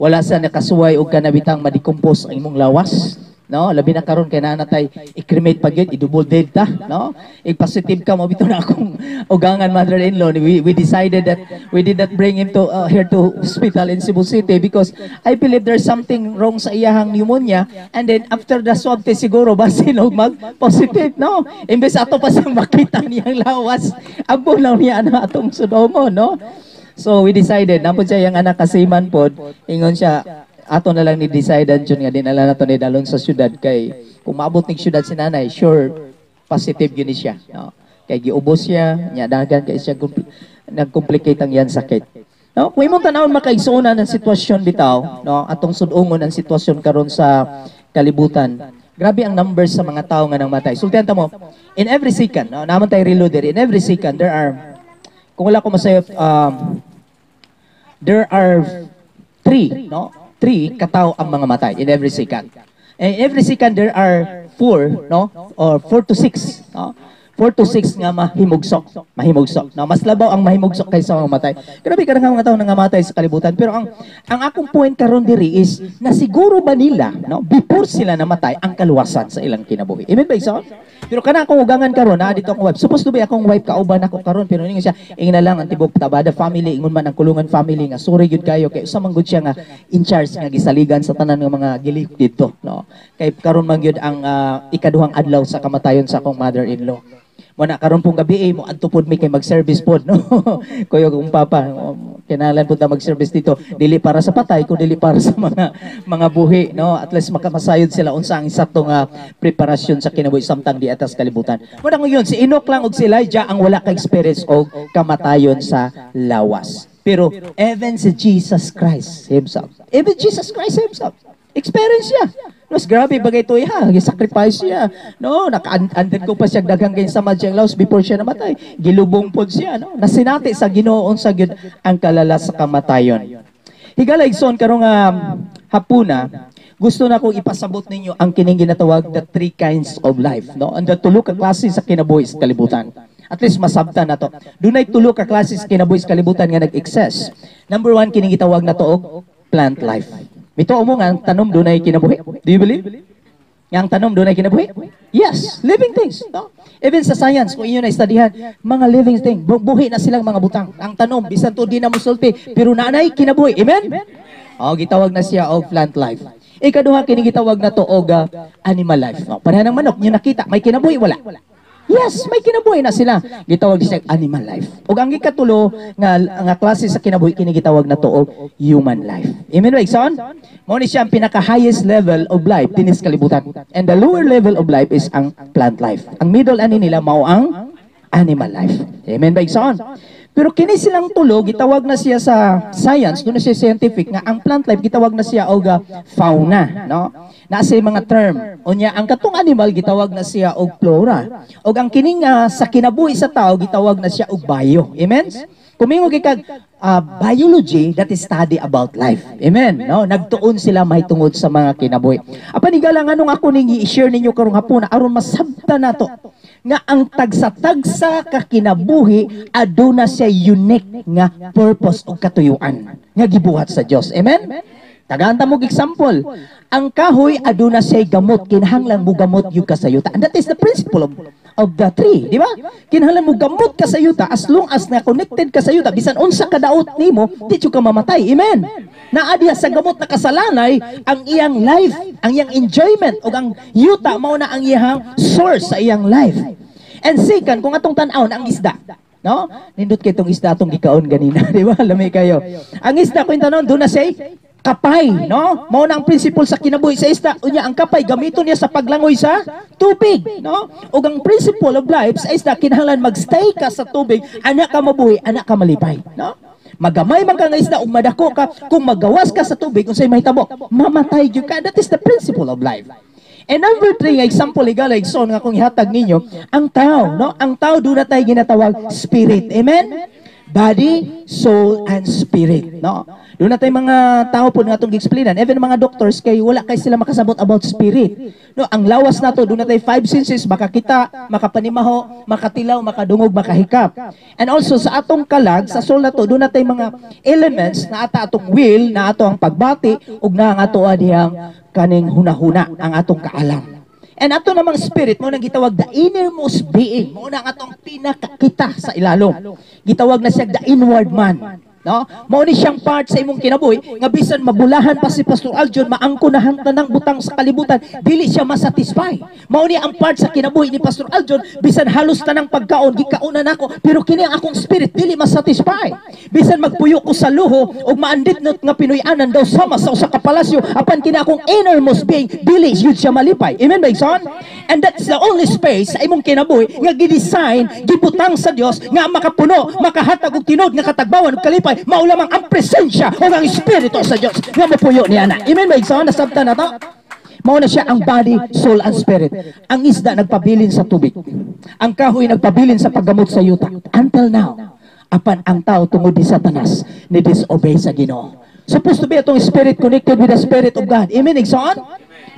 Wala sa nakasuway og kanabitang madikompose ang imong lawas. No, labi na karon kay nanatay i-cremate pag yun, i-double dead ta, no? I-positive ka mo bitaw na akong <laughs> ugangan mother-in-law. We, we decided that we did not bring him to uh, here to hospital in Cebu City because I believe there's something wrong sa iyahang pneumonia and then after the swab test siguro basin <laughs> og mag-positive, no? Imbes ato pa siyang makita niyang lawas, abo lang niya ano atong sudomo, no? So we decided, napod siya yung anak kasiman pod, ingon siya, ato na lang ni decidean jud nga dinala nato ni dalon sa syudad kay kung maabot ning syudad si nanay sure positive gyud siya no? Kay giubos siya nya dagan kay siya compl- nag-complicate ang yan sakit. No? Kung imong tanawon makaigsuonan ang sitwasyon bitaw no? Atong sudungon ang sitwasyon karon sa kalibutan Grabe ang numbers sa mga tao nga nang matay. Sultihan ta mo, in every second, no, naman tayo reloader, in every second, there are, kung wala ko masayop, um, there are three, no? Three katao ang mga matay in every second. And every second there are four, no? Or four to six, no? Four to six nga mahimugsok, mahimugsok. No? Mas labaw ang mahimugsok kaysa mga matay. Grabe ka mga tao nga matay sa kalibutan. Pero ang ang akong point karon diri is na siguro ba nila, no? Before sila namatay, ang kaluwasan sa ilang kinabuhi. Amen ba isa? Pero kana akong ugangan karon, na dito akong wife. Supposed to be akong wife kauban ako karon, pero ningon siya, ingin na lang ang tibok tabada family, ingon man ang kulungan family nga sorry gyud kayo kay usa man gud siya nga in charge nga gisaligan sa tanan nga mga gilik dito, no. Kay karon man gyud ang ah, ikaduhang adlaw sa kamatayon sa akong mother-in-law. Mo na karon pong gabi eh, mo adto pod mi kay mag-service pod no. <laughs> Kuya kung papa, kinalan pod ta mag-service dito dili para sa patay kundi dili para sa mga mga buhi no. At least makamasayod sila unsa ang sakto nga preparasyon sa kinabuhi samtang di atas kalibutan. Mo na ngayon si Enoch lang ug si Elijah ang wala ka experience og kamatayon sa lawas. Pero even si Jesus Christ himself, even Jesus Christ himself, experience siya. Mas grabe bagay to ha, sacrifice siya. No, naka-anded ko pa siya daghang kay sa madyang laos before siya namatay. Gilubong pod siya, no. Nasinati sa Ginoo sa gyud ang kalala sa kamatayon. Higalay son karong um, hapuna, gusto na kong ipasabot ninyo ang kining ginatawag the three kinds of life, no? And tulo ka klase sa kinabuhi sa kalibutan. At least masabtan na to. Dunay tulo ka klase sa kinabuhi sa kalibutan nga nag-excess. Number one, kining gitawag na to og plant life. Mito mo nga ang tanom dunay kinabuhi. Do you believe? Yang tanom doon ay kinabuhi? Yes, living things. No? Even sa science, kung inyo na-studyhan, mga living things, bu- buhi na silang mga butang. Ang tanom, bisan to di na musulti, pero nanay, kinabuhi. Amen? O, gitawag na siya og plant life. Ikaduha, kini gitawag na to og animal life. No? Pareha ng manok, nyo nakita, may kinabuhi, wala. Yes, may kinabuhi na sila. Gitawag siya animal life. Ug ang ikatulo nga nga klase sa kinabuhi kini gitawag na og human life. Amen ba son? Mao ni siya ang pinaka highest level of life dinis kalibutan. And the lower level of life is ang plant life. Ang middle ani nila mao ang animal life. Amen ba son? Pero kini silang tulo gitawag na siya sa science, doon na siya scientific nga ang plant life gitawag na siya og ah, fauna, no? Nasa mga term. Unya ang katong animal gitawag na siya og flora. Og ang kining ah, sa kinabuhi sa tao gitawag na siya og bio. Amen? Kumingo kay kag ah, biology that is study about life. Amen. No, nagtuon sila may tungod sa mga kinabuhi. Apan igala nga nung ako ning i-share ninyo karong hapon aron masabta nato nga ang tagsa-tagsa ka kinabuhi aduna siya unique nga purpose o katuyuan nga gibuhat sa Dios. Amen? Tagaanta mo example. Ang kahoy aduna siya gamot kinahanglan mo gamot yung kasayuta. And that is the principle of of the tree, di ba? Kinahanglan mo gamot ka sa yuta as long as na connected ka sa yuta bisan unsa ka daot nimo, di ka mamatay. Amen. Naa diha sa gamot na kasalanay ang iyang life, ang iyang enjoyment ug ang yuta mao na ang iyang source sa iyang life. And second, kung atong tan-aw na ang isda, no? Nindot kay tong isda atong gikaon ganina, <laughs> di ba? Lami kayo. Ang isda ko tanon do na say kapay, no? Mao na ang principle sa kinabuhi sa isda. Unya ang kapay gamiton niya sa paglangoy sa tubig, no? Ug ang principle of life sa isda kinahanglan magstay ka sa tubig, anak ka mabuhi, anak ka malipay, no? Magamay man ka nga isda ug madako ka kung magawas ka sa tubig unsay mahitabo, mamatay gyud ka. That is the principle of life. And number three, example legal, like son, nga kung ihatag ninyo, ang tao, no? Ang tao, doon na tayo ginatawag spirit. Amen? Body, soul, and spirit, no? Doon na tayo mga tao po nga itong explainan. Even mga doctors, kay wala kay sila makasabot about spirit. No, ang lawas na to, doon na tayo five senses, makakita, makapanimaho, makatilaw, makadungog, makahikap. And also, sa atong kalag, sa soul na to, doon na tayo mga elements na ata atong will, na ato ang pagbati, ug na ang ato kaning hunahuna, ang atong kaalam. And ato namang spirit mo nang gitawag the innermost being. Mo na atong pinakakita sa ilalom. Gitawag na siya the inward man. No? Mao ni siyang part sa imong kinabuhi nga bisan mabulahan pa si Pastor Aljon maangko na hangtan ng butang sa kalibutan dili siya masatisfy. Mao ni ang part sa kinabuhi ni Pastor Aljon bisan halos tanang pagkaon gikaunan nako pero kini ang akong spirit dili masatisfy. Bisan magpuyo ko sa luho ug maandit not nga Pinoyanan daw sama sa usa ka palasyo apan kini akong innermost being dili yun siya malipay. Amen ba son? And that's the only space sa imong kinabuhi nga gidesign gibutang sa Dios nga makapuno makahatag og tinod nga katagbawan ug kalipay mao lamang ang presensya o ang espiritu sa Dios nga mapuyo niya na. Amen ba son? Nasabtan na to? Mao na siya ang body, soul, and spirit. Ang isda nagpabilin sa tubig. Ang kahoy nagpabilin sa paggamot sa yuta. Until now, apan ang tao tungod ni Satanas ni disobey sa Ginoo. Supposed to be atong spirit connected with the spirit of God. Amen, Igsoon?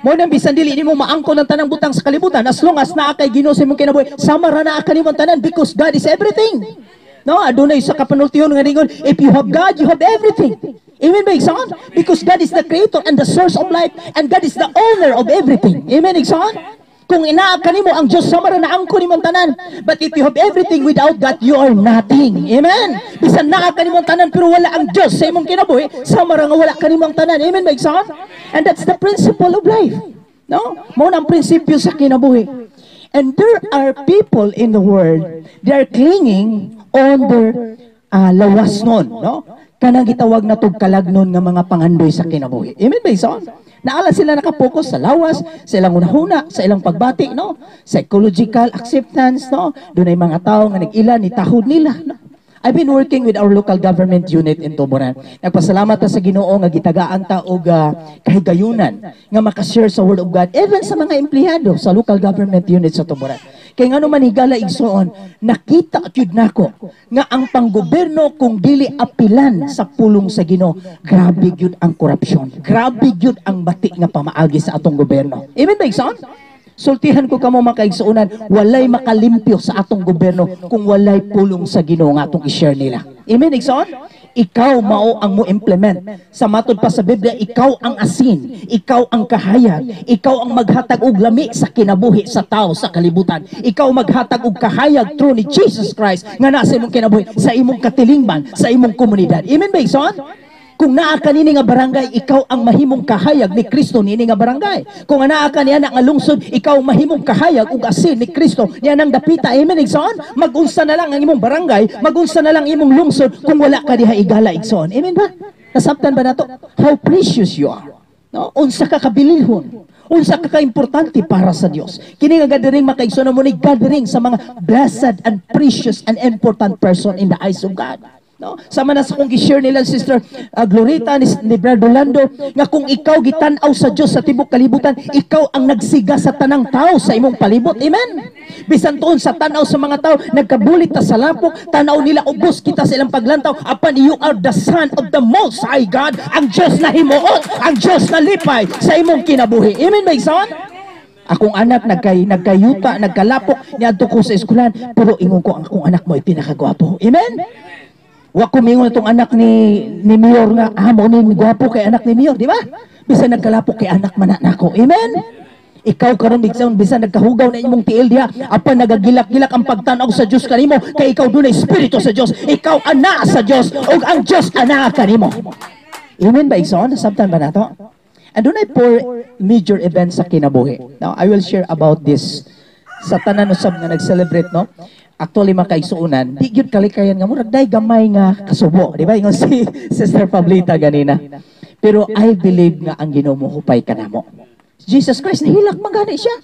Mo nang bisan dili nimo maangkon ang tanang butang sa kalibutan as long as naa kay Ginoo sa imong kinabuhi, sama ra naa kanimo tanan because God is everything. No, adunay sa kapanultihon nga ningon, if you have God, you have everything. Amen ba, Igsoon? Because God is the creator and the source of life and God is the owner of everything. Amen, Igsoon? Kung inaa kanimo ang Dios sama ra naangkon nimong tanan. But if you have everything without God, you are nothing. Amen. Bisan naa kanimong tanan pero wala ang Dios sa imong kinabuhi, sama ra nga wala kanimong tanan. Amen, ba, Igsoon? And that's the principle of life. No? Mao na ang prinsipyo sa kinabuhi. And there are people in the world, they are clinging their uh, lawas nun, no? Kanang gitawag na tog kalagnon nga mga pangandoy sa kinabuhi. Amen ba, Ison? Naala sila nakapokus sa lawas, sa ilang unahuna, sa ilang pagbati, no? Psychological acceptance, no? Doon ay mga tao nga nag-ila ni tahod nila, no? I've been working with our local government unit in Tuburan. Nagpasalamat ta sa Ginoo nga gitagaan ta og ah, kahigayunan nga makashare sa word of God even sa mga empleyado sa local government unit sa Tuburan. Kay nga naman higala igsoon, nakita jud nako nga ang panggoberno kung dili apilan sa pulong sa Ginoo, grabe gyud ang korupsyon. Grabe gyud ang bati nga pamaagi sa atong gobyerno. Amen ba igsoon? Sultihan ko kamo mga kaigsuunan, walay makalimpyo sa atong gobyerno kung walay pulong sa Ginoo nga atong i-share nila. Amen igsoon? Ikaw mao ang mo implement. Sa matod pa sa Biblia, ikaw ang asin, ikaw ang kahayag, ikaw ang maghatag og lami sa kinabuhi sa tao sa kalibutan. Ikaw maghatag og kahayag through ni Jesus Christ nga nasa imong kinabuhi sa imong katilingban, sa imong komunidad. Amen ba igsoon? Kung naa ka nini nga barangay, ikaw ang mahimong kahayag ni Kristo nini nga barangay. Kung naa ka niya nga lungsod, ikaw mahimong kahayag ug asin ni Kristo niya nang dapita. Amen igsoon? Magunsa na lang ang imong barangay, magunsa na lang imong lungsod kung wala ka diha igala igsoon. Amen ba? Nasabtan ba nato? How precious you are. No? Unsa ka kabilihon. Unsa ka kaimportante para sa Dios. Kini nga gathering makaigsoon mo ni gathering sa mga blessed and precious and important person in the eyes of God. No? Sama na sa kong gi-share nila sister uh, Glorita ni, ni Brad Orlando nga kung ikaw gitanaw sa Dios sa tibok kalibutan, ikaw ang nagsiga sa tanang tao sa imong palibot. Amen. Bisan tuon sa tanaw sa mga tao, nagkabulit ta sa lapok, tanaw nila ubos kita sa ilang paglantaw, apan you are the son of the most high God, ang Dios na himuot, ang Dios na lipay sa imong kinabuhi. Amen ba igsoon? Akong anak nagkay nagkayuta, nagkalapok niadto ko sa eskwelahan, pero ingon ko ang akong anak mo ay pinakagwapo. Amen. Wa ko mingon itong anak ni ni Mayor nga amo ni gwapo kay anak ni Mayor, di ba? Bisan nagkalapok kay anak man nako. Amen. Ikaw karon bigsaon bisan nagkahugaw na imong tiil diha, apan nagagilak-gilak ang pagtan-aw sa Dios kanimo kay ikaw dunay espiritu sa Dios. Ikaw ana sa Dios ug ang Dios ana kanimo. Amen ba igsoon? Sabtan ba nato? And doon ay four major events sa kinabuhi. Now, I will share about this sa tanan usab nga nag-celebrate, no? Actually, makaigsuunan, di gyud kalikayan nga murag day gamay nga kasubo, di ba? Ingon si <laughs> Sister Pablita ganina. Pero I believe nga ang Ginoo hupay kanamo. Jesus Christ nahilak man gani siya.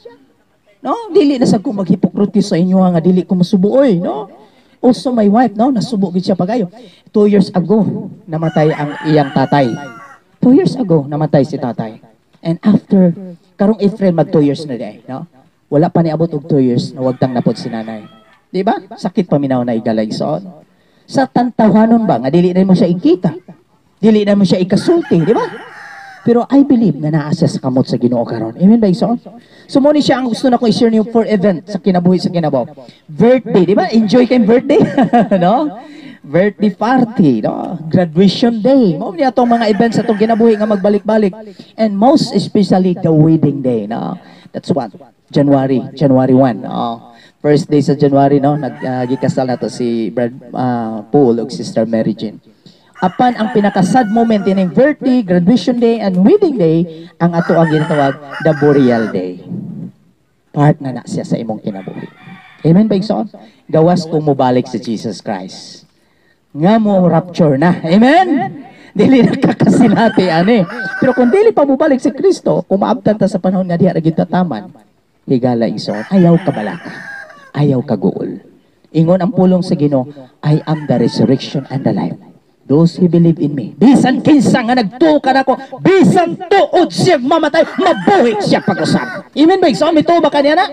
No, dili na sa ko maghipokritis sa inyo nga dili ko masubuoy, no? Also my wife, no, nasubo gid siya pagayo. Two years ago, namatay ang iyang tatay. Two years ago, namatay si tatay. And after, karong April, mag two years na di, no? Wala pa ni abot og two years, na wagtang napod si nanay. Di ba? Sakit paminaw na igalay son. Sa tantawhanon ba, nga dili na mo siya ikita. Dili na mo siya ikasulti, di ba? Pero I believe na naa siya sa kamot sa Ginoo karon. Amen ba igsoon? So mo ni siya ang gusto na ko i-share niyo for event sa kinabuhi sa kinabaw. Birthday, di ba? Enjoy kayong birthday, <laughs> no? Birthday party, no? Graduation day. Mo ni atong mga events atong kinabuhi nga magbalik-balik. And most especially the wedding day, no? That's what January, January 1. No? First day sa January, no? Nagkasal na to si Brad uh, Paul ug Sister Mary Jane. Apan ang pinaka-sad moment in ang birthday, graduation day, and wedding day, ang ato ang ginatawag, the burial day. Part na na siya sa imong kinabuhi. Amen ba igsoon? Gawas kung mubalik si Jesus Christ. Nga mo rapture na. Amen? Dili na kakasinati, ani. Pero kung dili pa mubalik si Kristo, kung maabtan ta sa panahon nga diha ra gid tataman, higala igsoon, ayaw ka balaka. Ayaw ka guol. Ingon ang pulong sa Ginoo, I am the resurrection and the life. Those who believe in me. Bisan kinsa nga nagtuo ka nako, bisan tuod siya mamatay, mabuhi siya pag-usap. Amen ba? So, mito ba kaniya na?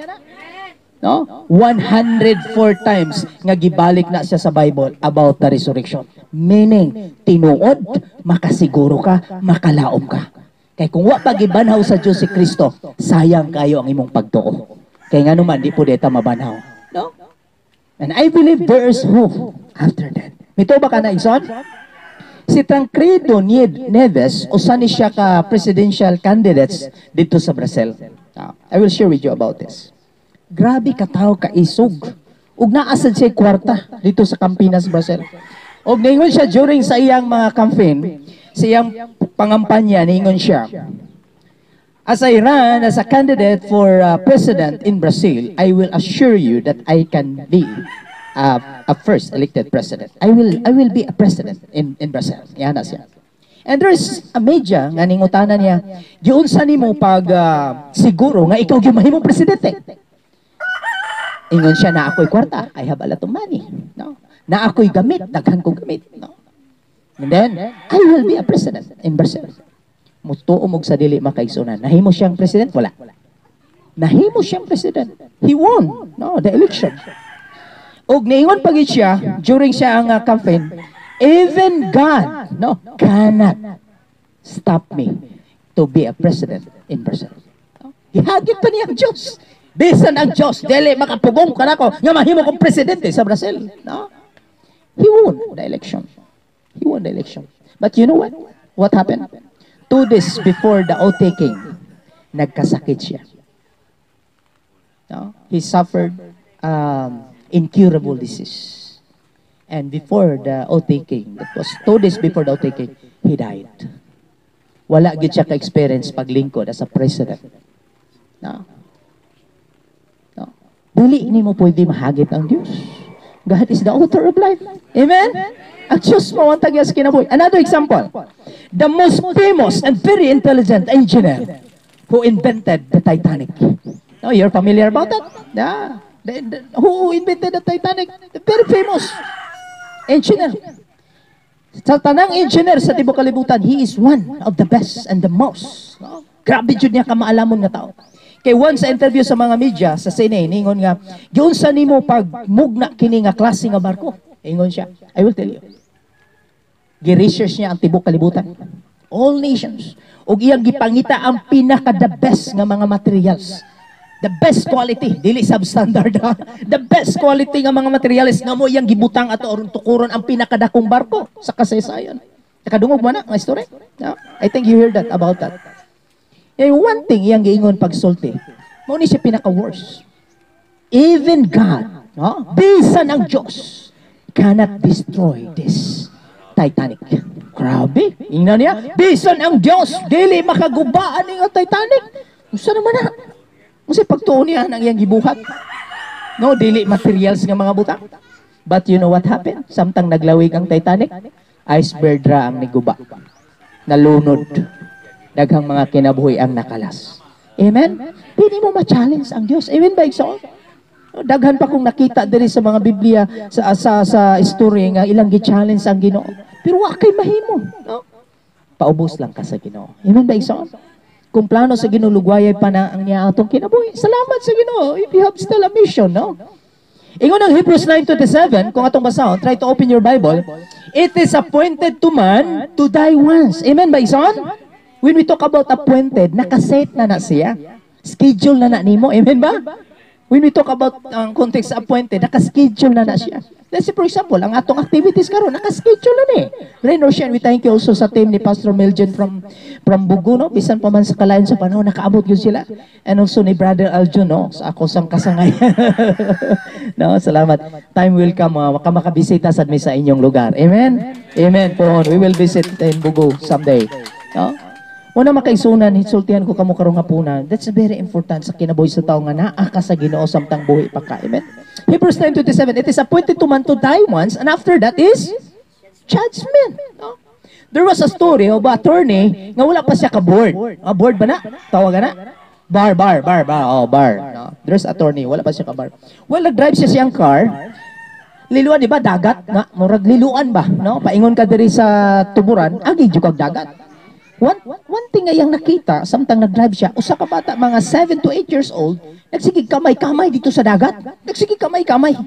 No? 104 times nga gibalik na siya sa Bible about the resurrection. Meaning, tinuod, makasiguro ka, makalaom ka. Kay kung wa pa gibanhaw sa Dios si Kristo, sayang kayo ang imong pagtuo. Kay nga naman, di po deta mabanhaw. No? And I believe there is hope after that. Mito ba ka na, Ison? Si Tancredo Neves, usa ni siya ka presidential candidates dito sa Brazil. Now, I will share with you about this. Grabe ka tao ka isog. Ug naasad siya kwarta dito sa Campinas, Brazil. Ug ningon siya during sa iyang mga campaign, sa iyang pangampanya, ningon siya, As I run as a candidate for uh, president in Brazil, I will assure you that I can be uh, a first elected president. I will I will be a president in in Brazil. Yan siya. And there's a media nga ningutanan niya, giunsa nimo pag uh, siguro nga ikaw gyud mahimong presidente. Ingon siya na ako'y kwarta, I have a lot of money. No? Na ako'y gamit, daghan ko gamit. No? And then, I will be a president in Brazil. Mutuo mo sa dili makaigsunan. Nahimo siyang president? Wala. Nahimo siyang president. He won, no, the election. Og niingon pa gid siya during siya ang uh, campaign, even God, no, cannot stop me to be a president in Brazil. Gihagit pa niya ang Diyos. Bisan ang Diyos, dili makapugong ka na ko, nga mahimo kong presidente sa Brazil. No? He won the election. He won the election. But you know what? What happened? Two days before the oath taking, nagkasakit siya. No? He suffered um, incurable disease. And before the oath taking, that was two days before the oath taking, he died. Wala gid siya ka-experience paglingkod as a president. No? No? Dili ni mo pwede mahagit ang Diyos. God is the author of life. Amen? Ang Diyos mo ang tagyas kinabuhi. Another example. The most famous and very intelligent engineer who invented the Titanic. No, you're familiar about that? Yeah. The- the- who invented the Titanic? The very famous engineer. Sa tanang engineer sa tibok kalibutan, he is one of the best and the most. No? Grabe jud niya kamaalamon nga tao. Kay once sa interview sa mga media sa CNN, ningon nga, giunsa nimo pag mugna kini nga klase nga barko? Ingon siya. I will tell you. Gi-research niya ang tibok kalibutan. All nations. Ug iyang gipangita ang pinaka the best nga mga materials. The best quality, dili substandard ha. The best quality nga mga materials nga mo iyang gibutang ato aron tukuron ang pinakadakong barko sa kasaysayan. Nakadungog mo na nga story? No? I think you heard that about that. Eh, one thing iyang giingon pagsulti, mao ni siya pinaka-worst. Even God, no? bisan ang Diyos, cannot destroy this Titanic. Grabe. Ingnan niya, bisan ang Diyos, dili makagubaan ng Titanic. Usa naman na. Kasi pagtuon niya ang iyang gibuhat. No, dili materials nga mga butang. But you know what happened? Samtang naglawig ang Titanic, iceberg ra ang niguba. Nalunod. Daghang mga kinabuhi ang nakalas. Amen? Dili mo ma-challenge ang Diyos. Amen ba, Igsoon? Daghan pa kong nakita diri sa mga Biblia sa sa sa story nga ilang gi-challenge ang Ginoo. Pero wa kay mahimo, no? Paubos lang ka sa Ginoo. Amen ba igsoon? Kung plano sa Ginoo lugwayay pa na ang niya atong kinabuhi. Salamat sa Ginoo if you have still a mission, no? Ingon ang Hebrews 9:27, kung atong basahon, try to open your Bible. It is appointed to man to die once. Amen ba igsoon? When we talk about appointed, nakaset na na siya. Schedule na na nimo. Amen ba? When we talk about ang context sa appointed, naka-schedule na na siya. Let's say, for example, ang atong activities karon naka-schedule na ni. Rain Ocean, we thank you also sa team ni Pastor Melgen from from Bugo, no? Bisan pa man sa kalayan sa panahon, nakaabot yun sila. And also ni Brother Aljo, no? Sa ako sang kasangay. <laughs> no, salamat. Time will come, uh, maka makabisita sad mi sa inyong lugar. Amen? Amen po. We will visit in Bugo someday. No? Una makaisunan, hinsultihan ko kamo karong hapunan. That's very important sa kinabuhi sa tao nga naa ka sa Ginoo samtang buhi pa ka. Amen. Hebrews 10:27 It is appointed to man to die once and after that is judgment. No? There was a story of a attorney nga wala pa siya ka board. Ah, board ba na? Tawag na? Bar, bar, bar, bar. Oh, bar. No? There's attorney, wala pa siya ka bar. Well, nag-drive siya siyang car. Liluan di ba dagat nga murag liluan ba no paingon ka diri sa tuburan agi jud kag dagat One, one thing nga yang nakita, samtang nag-drive siya, usa ka bata, mga 7 to 8 years old, nagsigig kamay-kamay dito sa dagat. Nagsigig kamay-kamay.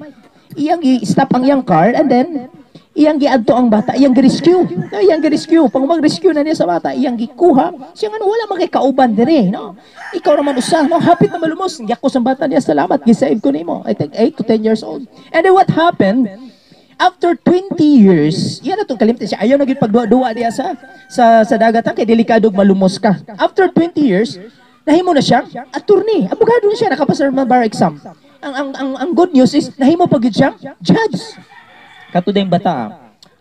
Iyang i-stop ang iyang car, and then, iyang giadto ang bata, iyang gi-rescue. Iyang gi-rescue. Pag mag-rescue na niya sa bata, iyang gikuha. Siya nga, wala man kay kauban dire, no? Ikaw naman usa, no? Hapit na malumos. Giyako sa bata niya, salamat, gisave ko nimo. I think 8 to 10 years old. And then what happened? After 20 years, yan na itong kalimtan siya. Ayaw naging pagduwa diya sa, sa, sa dagat. Kay delikadog malumos ka. After 20 years, nahimo na siya, attorney. Abogado na siya, nakapasa ng bar exam. Ang, ang, ang, ang good news is, nahimo pag siya, judge. Katuday bata, ah,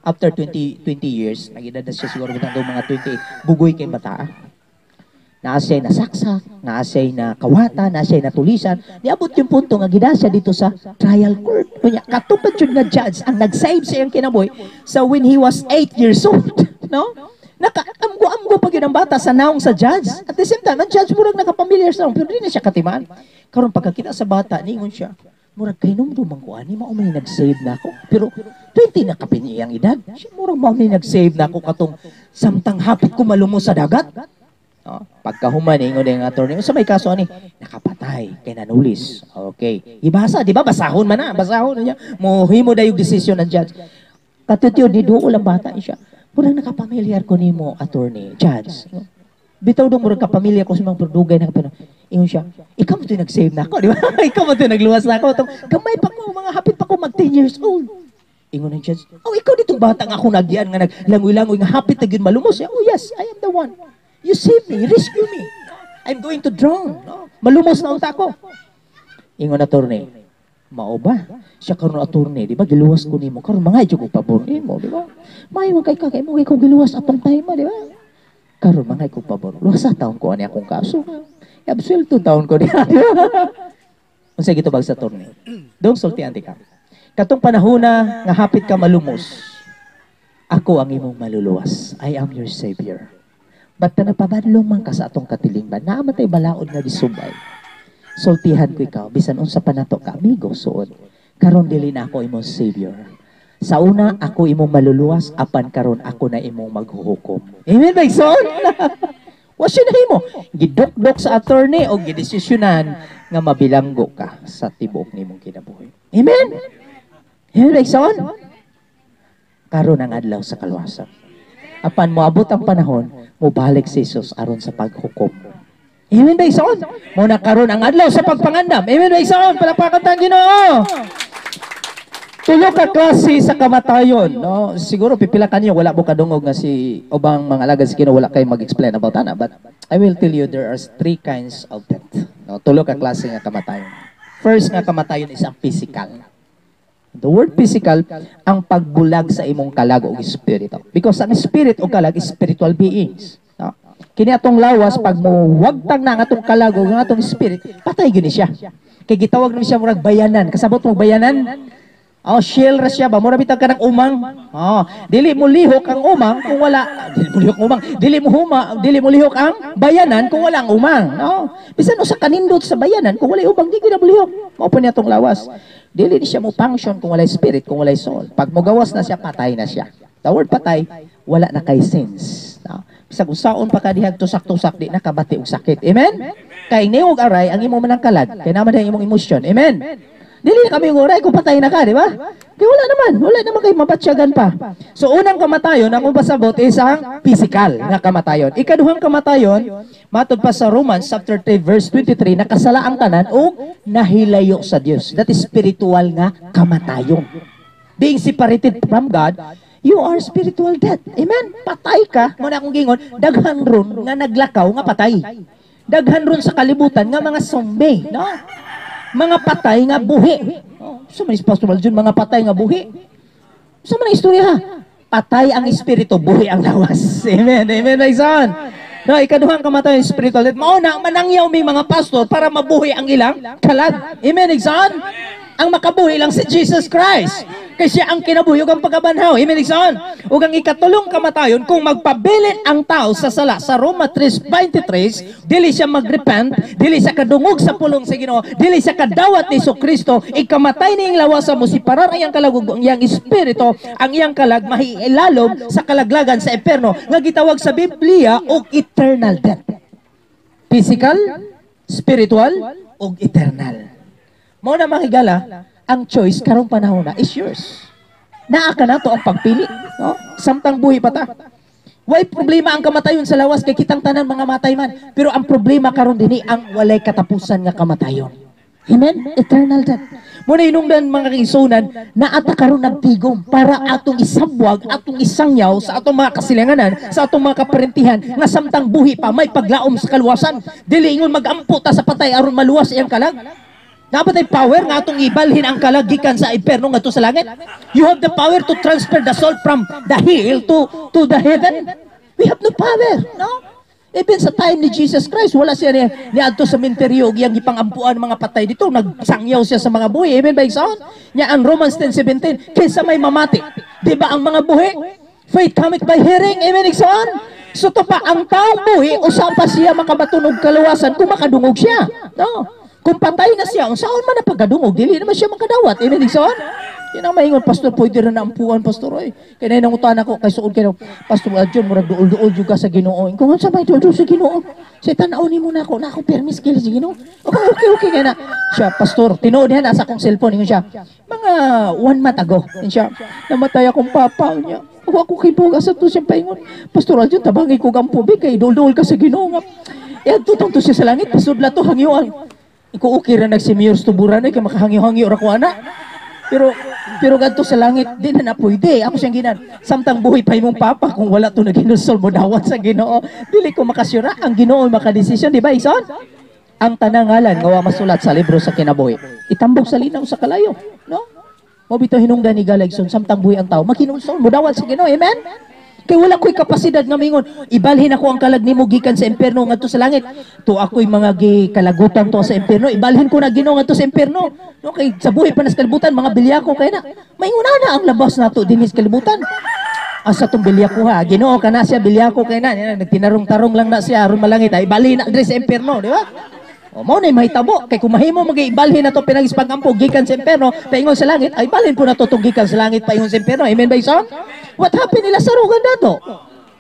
after 20, 20 years, nag-edad na siya siguro ng mga 28, bugoy kay bata. Ah. Naasay na saksak, naasay na kawata, naasay na tulisan. Niabot yung punto nga gida siya dito sa trial court. Kunya, katupad yun nga judge ang nag-save sa iyang kinaboy sa when he was 8 years old. <laughs> No? Naka-amgo-amgo pa yun ang bata sa naong sa judge. At the same time, ang judge murag nakapamilyar sa naong, pero di na siya katimaan. Karon pagkakita sa bata, ningon siya, murag kay nung dumang ko, ani mao may nag-save na ako. Pero 20 na kapin iyang edad. Siya murag mao may nag-save na ako katong samtang hapit ko malumo sa dagat. No? Pagkahuman, ingon din ang attorney, sa may kaso ni, nakapatay, kay nanulis. Okay. Ibasa, di ba? Basahon man na, basahon niya. Muhimo na yung decision ng judge. Katutyo, ni doon lang bata siya. Murang nakapamilyar ko ni mo, attorney, judge. No? Bitaw dong murang kapamilya ko sa mga produkay na kapano. Ingon siya, ikaw mo ito nag-save na ako, di ba? <laughs> ikaw mo ito nagluwas na ako. Itong, gamay pa ko, mga hapit pa ko mag 10 years old. Ingon ng judge, oh, ikaw dito bata nga ako nagyan nga naglangoy-langoy nga hapit na gyud malumos. Oh, yes, I am the one. You save me, rescue me. I'm going to drown. No? Malumos na unta ko. Ingon na attorney, mao ba? Siya karon attorney, di ba? Giluwas ko nimo. Karon mga idyo ko pabor nimo, di ba? May mo kay kay mo ko giluwas atong time, di ba? Karon mga ko pabor. Luwas sa taon ko ani akong kaso. Absuelto taon ko diha. <laughs> Unsa gito bag sa attorney? Don't sulti anti ka. Katong panahon na nga hapit ka malumos, ako ang imong maluluwas. I am your savior. Ba't na napabadlong man ka sa atong katilingban, naamatay balaod nga disubay. Sultihan ko ikaw, bisan unsa pa nato ka, amigo, suod. Karon dili na ako imong savior. Sa una, ako imong maluluwas, apan karon ako na imong maghuhukom. Amen? <laughs> What's yun na mo? Gidok-dok sa attorney o gidesisyonan nga mabilanggo ka sa tibok nimong kinabuhi. Amen? Amen, Baigson? Karon ang adlaw sa kalwasan. Apan moabot ang panahon, mubalik si Jesus aron sa paghukom. Amen ba isaon? Mo na karon ang adlaw sa pagpangandam. Amen ba isaon? Palakpakan tang Ginoo. Tulo ka klase sa kamatayon, no? Siguro pipila kanyo wala mo kadungog nga si ubang mga alagad sa Ginoo wala kay mag-explain about ana, but I will tell you there are three kinds of death. No, tulo ka klase nga kamatayon. First nga kamatayon is ang physical. The word physical, ang pagbulag sa imong kalag o espiritu. Because ang spirit o kalag spiritual beings. No? Kini atong lawas, pag muwagtang na ang atong kalag o atong spirit, patay gini siya. Kay gitawag naman siya murag bayanan. Kasabot mo bayanan? Oh, shield ra siya ba? Mura bitag ka ng umang. Oh, dili mo lihok ang umang kung wala dili mo lihok ang umang. Dili mo huma, dili mo lihok ang bayanan kung wala ang umang. No? Bisan usa kanindot sa bayanan kung wala umang di gyud na mo lihok. Mao niya tong lawas. Dili ni siya mo function kung wala spirit, kung wala soul. Pag mo gawas na siya, patay na siya. The word patay, wala na kay sense. No? Bisag usaon pa ka dihag tusak-tusak di nakabati og sakit. Amen? Kay niog aray ang imo manang kalag, kay naman ang imong emosyon. Amen? Dili na kami nguray kung patay na ka, di ba? Kaya wala naman, wala naman kayo mabatsyagan pa. So unang kamatayon, ang pasabot is ang physical nga kamatayon. Ikaduhang kamatayon, matod pa sa Romans chapter 3 verse 23, nakasala ang tanan o nahilayo sa Dios. That is spiritual nga kamatayon. Being separated from God, you are spiritual death. Amen? Patay ka, muna akong gingon, daghan ron nga naglakaw nga patay. Daghan ron sa kalibutan nga mga zombie, no? Mga patay nga buhi. Oh, sa man Pastor Jun, mga patay nga buhi. Sa man istorya? Patay ang espiritu, buhi ang lawas. <laughs> Amen. Amen, my son. No, ikaduhang kamatay ang spiritual death. Mauna, manangyaw may mga pastor para mabuhi ang ilang kalag. Amen, son. Ang makabuhi lang si Jesus Christ. Kasi siya ang kinabuhi ang pagkabanhaw. Amen, son. Ug ang ikatulong kamatayon, kung magpabilin ang tao sa sala, sa Roma 3.23, dili siya magrepent, dili siya kadungog sa pulong sa Ginoo, dili siya kadawat ni Kristo, ikamatay ning lawasan mo si parar ang iyang kalag ug ang iyang espiritu, ang iyang kalag mahiilalom sa kalaglagan sa eperno nga gitawag sa Biblia og eternal death. Physical, spiritual, ug eternal. Mao na mga higala, ang choice karong panahon na is yours. Naa ka na to ang pagpili, no? Samtang buhi pa ta. Why problema ang kamatayon sa lawas kay kitang tanan mga matay man. Pero ang problema karon dinhi ang walay katapusan nga kamatayon. Amen? Eternal death. Muna inungdan mga kaisunan na ata karon nagtigom para atong isabwag, atong isangyaw sa atong mga kasilanganan, sa atong mga kaparentihan nga samtang buhi pa may paglaom sa kaluwasan. Dili ingon magampo ta sa patay aron maluwas iyang kalag. Dapat ay power nga atong ibalhin ang kalagikan sa imperno nga sa langit. You have the power to transfer the soul from the hell to to the heaven. We have no power, no? Even sa time ni Jesus Christ, wala siya ni, ni adto sa menteryo yang gipangampuan mga patay dito, nagsangyaw siya sa mga buhi. Amen ba igsoon? Nya ang Romans 10:17, kaysa may mamati. Di ba ang mga buhi? Faith cometh by hearing. Amen igsoon? So to pa ang taong buhi, usa pa siya makabatunog kaluwasan kung makadungog siya. No? Kung patay na siya, saan man na pagkadungog, dili naman siya makadawat. Amen, Igsoon? Kaya maingon, Pastor, pwede rin na ampuan, Pastor. Oy. Kaya na nangutan ako, kay suod kayo, Pastor Adjon, murag duol-duol juga sa ginoo. Kung ano sa may duol sa ginoo, siya tanaw ni mo na ako, na ako permis kaya sa ginoo. Okay, okay, okay, kaya na. Siya, Pastor, tinood niya, nasa akong cellphone, ingon siya, mga one month ago, yun siya, namatay akong papa niya. Ako ako kay Boga sa to siya paingon. Pastor Adjon, tabangay ko gampo, be, kay duol-duol ka sa ginoo nga. Eh, tutong to siya sa langit, pasudla to, hangyoan. Iko okay ra nagsimiyos tuburan ay kay makahangyo-hangyo ra ko ana. Pero pero gadto sa langit di na na pwede. Ako siyang ginan. Samtang buhay pa imong papa kung wala to naginusol mo dawat sa Ginoo. Dili ko makasyura ang Ginoo makadesisyon, di ba, Ison? Ang tanang ngalan nga masulat sa libro sa kinabuhi. Itambog sa linaw sa kalayo, no? Mo bitaw hinungdan ni Galagson samtang buhay ang tao makinusol mo dawat sa Ginoo. Amen? Kay wala ko'y kapasidad nga mingon, ibalhin ako ang kalag nimo gikan sa impierno ngadto sa langit. To ako'y mga gi kalagutan to sa impierno, ibalhin ko na Ginoo ngadto sa impierno. No kay sa buhay pa nas kalibutan mga bilyako kay na. Mainguna na ang labas nato dinis kalibutan. Asa tong bilyako ha, Ginoo kana siya bilyako kay na, nagtinarong-tarong lang na siya aron malangit ay na diri sa impierno, di ba? O mao na mahitabo kay kung mahimo magibalhin na to pinagispagampo gikan sa impierno paingon sa langit ay balhin po na to tong gikan sa langit paingon sa impierno. Amen ba ison? What happened ni Lazaro ganda to?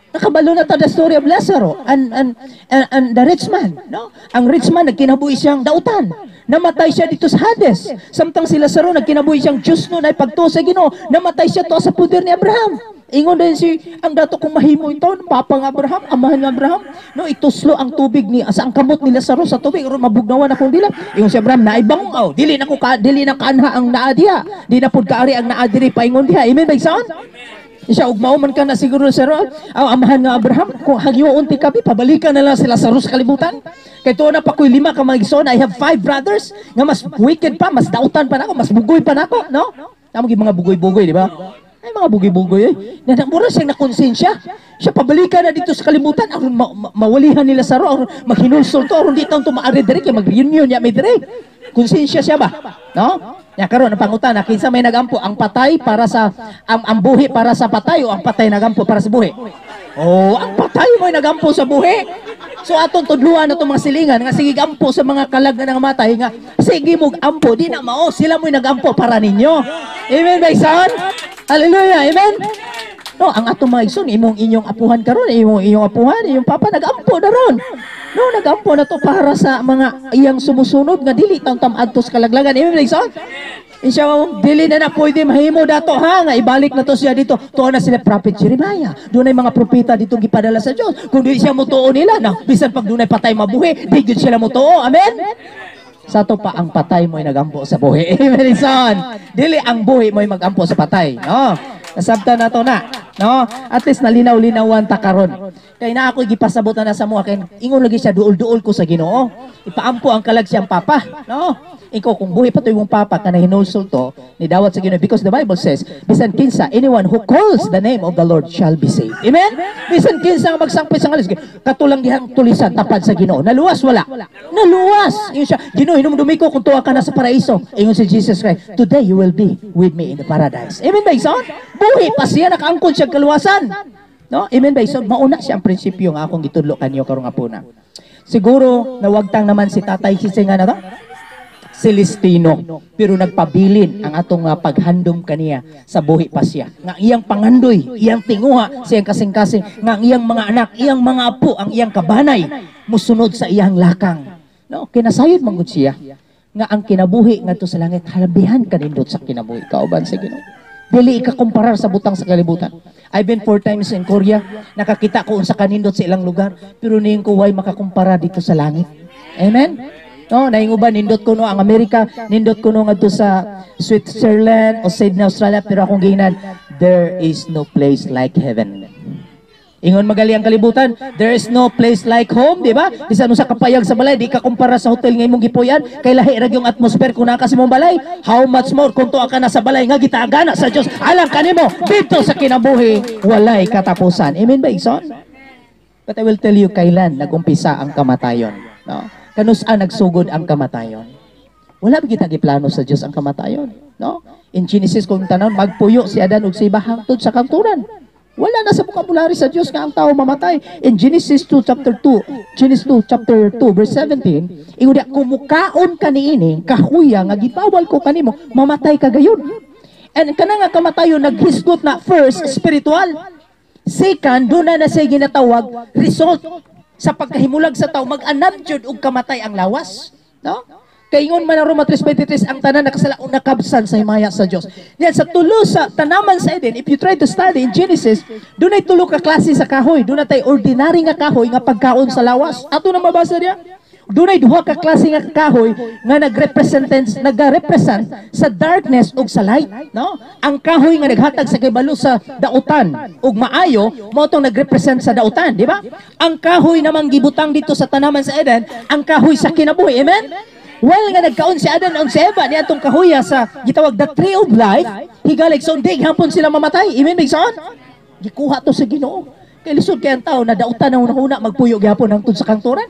Nakabalo na to the story of Lazaro and, and, and, and the rich man. No? Ang rich man, nagkinabuhi siyang dautan. Namatay siya dito sa Hades. Samtang si Lazaro, nagkinabuhi siyang Diyos no, na ipagto sa Ginoo. Namatay siya to sa puder ni Abraham. Ingon din si, ang dato kong mahimo ito, papang Abraham, amahan Abraham, no, ituslo ang tubig ni, sa ang kamot ni Lazaro sa tubig, ron mabugnawan akong dila. Ingon si Abraham, naibang, oh, dili na ko ka, dili na kanha ang naadiha. Di na pud kaari ang naadiri paingon diha. Amen ba, son? Siya, ug mauman ka na siguro sa ro. Ang amahan nga Abraham, kung hagyoon ti kabi, pabalikan na lang sila sa Rus kalibutan. Kay tuon na pa ko'y lima ka mga igsoon, I have five brothers, nga mas wicked pa, mas dautan pa nako, mas bugoy pa nako, no? Tama mga bugoy-bugoy, di ba? Ay mga bugoy-bugoy, eh. Na mura siyang nakonsensya. Siya pabalikan na dito sa kalibutan, aron ma- ma- mawalihan nila sa ro, aron maghinulsol to, aron di taon tumaari dire, kaya mag-reunion niya may dire. Konsensya siya ba? No? Ya karon ang pangutana kinsa may nagampo ang patay para sa ang, ang buhi para sa patay o ang patay nagampo para sa buhi? Oh, ang patay mo nagampo sa buhi. So atong tudluan na mga silingan nga sige gampo sa mga kalag na nangamatay nga sige mo ampo di na mao sila mo nagampo para ninyo. Amen ba son? Hallelujah. Amen. No, ang atong mga imong inyong apuhan karon, imong inyong apuhan, iyong papa nagampo na ron. No, nagampo na to para sa mga iyang sumusunod nga dili tam tam adtos kalaglagan. Amen igsoon? Insya dili na na pwede mahimo dato ha nga ibalik na to siya dito. Tuon na sila prophet Jeremiah. Doon ay mga propeta dito gipadala sa Dios. Kung di siya mutuo nila, na bisan pag doon ay patay mabuhi, di gyud sila mutuo. Amen. Sa to pa ang patay mo ay nagampo sa buhi. <laughs> Amen, son. Dili ang buhi mo ay magampo sa patay. No? Nasabta na to na. No? At least nalinaw-linawan ta karon. Kay na ako gipasabot na sa mo kay ingon lagi siya duol-duol ko sa Ginoo. Ipaampo ang kalag siyang papa, no? Ikaw kung buhi pa imong papa kana hinulsol to ni dawat sa Ginoo because the Bible says bisan kinsa anyone who calls the name of the Lord shall be saved. Amen? Bisan kinsa nga magsangpit sa ngalis katulang dihang tulisan tapad sa Ginoo. Naluwas wala. Naluwas. Ingon siya, Ginoo hinumdumi ko kung tuwa ka na sa paraiso. Ingon si Jesus Christ, today you will be with me in the paradise. Amen ba? Buhi pa siya nakaangkon siya kaluwasan. No? Amen ba son? Mauna siya ang prinsipyo nga akong gitudlo kanyo karong apuna. Siguro nawagtang naman si Tatay Sisi nga na to. Celestino pero nagpabilin ang atong uh, paghandom kaniya sa buhi pa siya nga iyang pangandoy iyang tinguha sa iyang kasing-kasing nga ang iyang mga anak iyang mga apo ang iyang kabanay musunod sa iyang lakang no kinasayod man gud siya nga ang kinabuhi ngadto sa langit halabihan kanindot sa kinabuhi kauban sa Ginoo dili ka kumparar sa butang sa kalibutan. I've been four times in Korea. Nakakita ko unsa kanindot sa ilang lugar. Pero ning ko way makakumpara dito sa langit? Amen? No, naingo ba nindot ko no ang Amerika, nindot ko no ngadto sa Switzerland o Sydney, Australia, pero akong ginan, there is no place like heaven. Ingon magali ang kalibutan, there is no place like home, di ba? Bisan sa kapayag sa balay, di ka kumpara sa hotel nga imong gipuyan, kay lahi yung atmosphere kung naka sa imong balay. How much more kung tuwa ka na sa balay nga gitagana sa Dios. Alam kanimo, dito sa kinabuhi, walay katapusan. Amen ba, Ison? But I will tell you kailan nagumpisa ang kamatayon. No? Kanusa nagsugod ang kamatayon. Wala ba kita giplano sa Dios ang kamatayon, no? In Genesis kung tanan magpuyo si Adan ug si Eva hangtod sa kanturan. Wala na sa vocabulary sa Dios nga ang tao mamatay. In Genesis 2 chapter 2, Genesis 2 chapter 2 verse 17, ingon kumukaon ka niini kahuya nga gibawal ko kanimo, mamatay ka gayon. And kana nga kamatayon naghisgot na first spiritual. Second, doon na na siya ginatawag result sa pagkahimulag sa tao mag-anad jud og kamatay ang lawas, no? Kay ingon man ang Roma 3:23 ang tanan nakasala o nakabsan sa himaya sa Dios. Yan sa tulo sa tanaman sa Eden, if you try to study in Genesis, doon ay tulo ka klase sa kahoy. Na tay ordinary nga kahoy nga pagkaon sa lawas. Ato na mabasa diya. Doon ay duha ka klase nga kahoy nga nagrepresent nagrepresent sa darkness ug sa light, no? Ang kahoy nga naghatag sa kibalo sa dautan ug maayo mao tong nagrepresent sa dautan, di ba? Ang kahoy namang gibutang dito sa tanaman sa Eden, ang kahoy sa kinabuhi. Amen? Well nga nagkaon si Adan si Eva niya atong kahoya sa gitawag the tree of life, higalig so dig hapon sila mamatay. Amen, Bigson? Gikuha to sa Ginoo. Kay lisod kay ang tao na dautan na una magpuyo gyapon hangtod sa kanturan.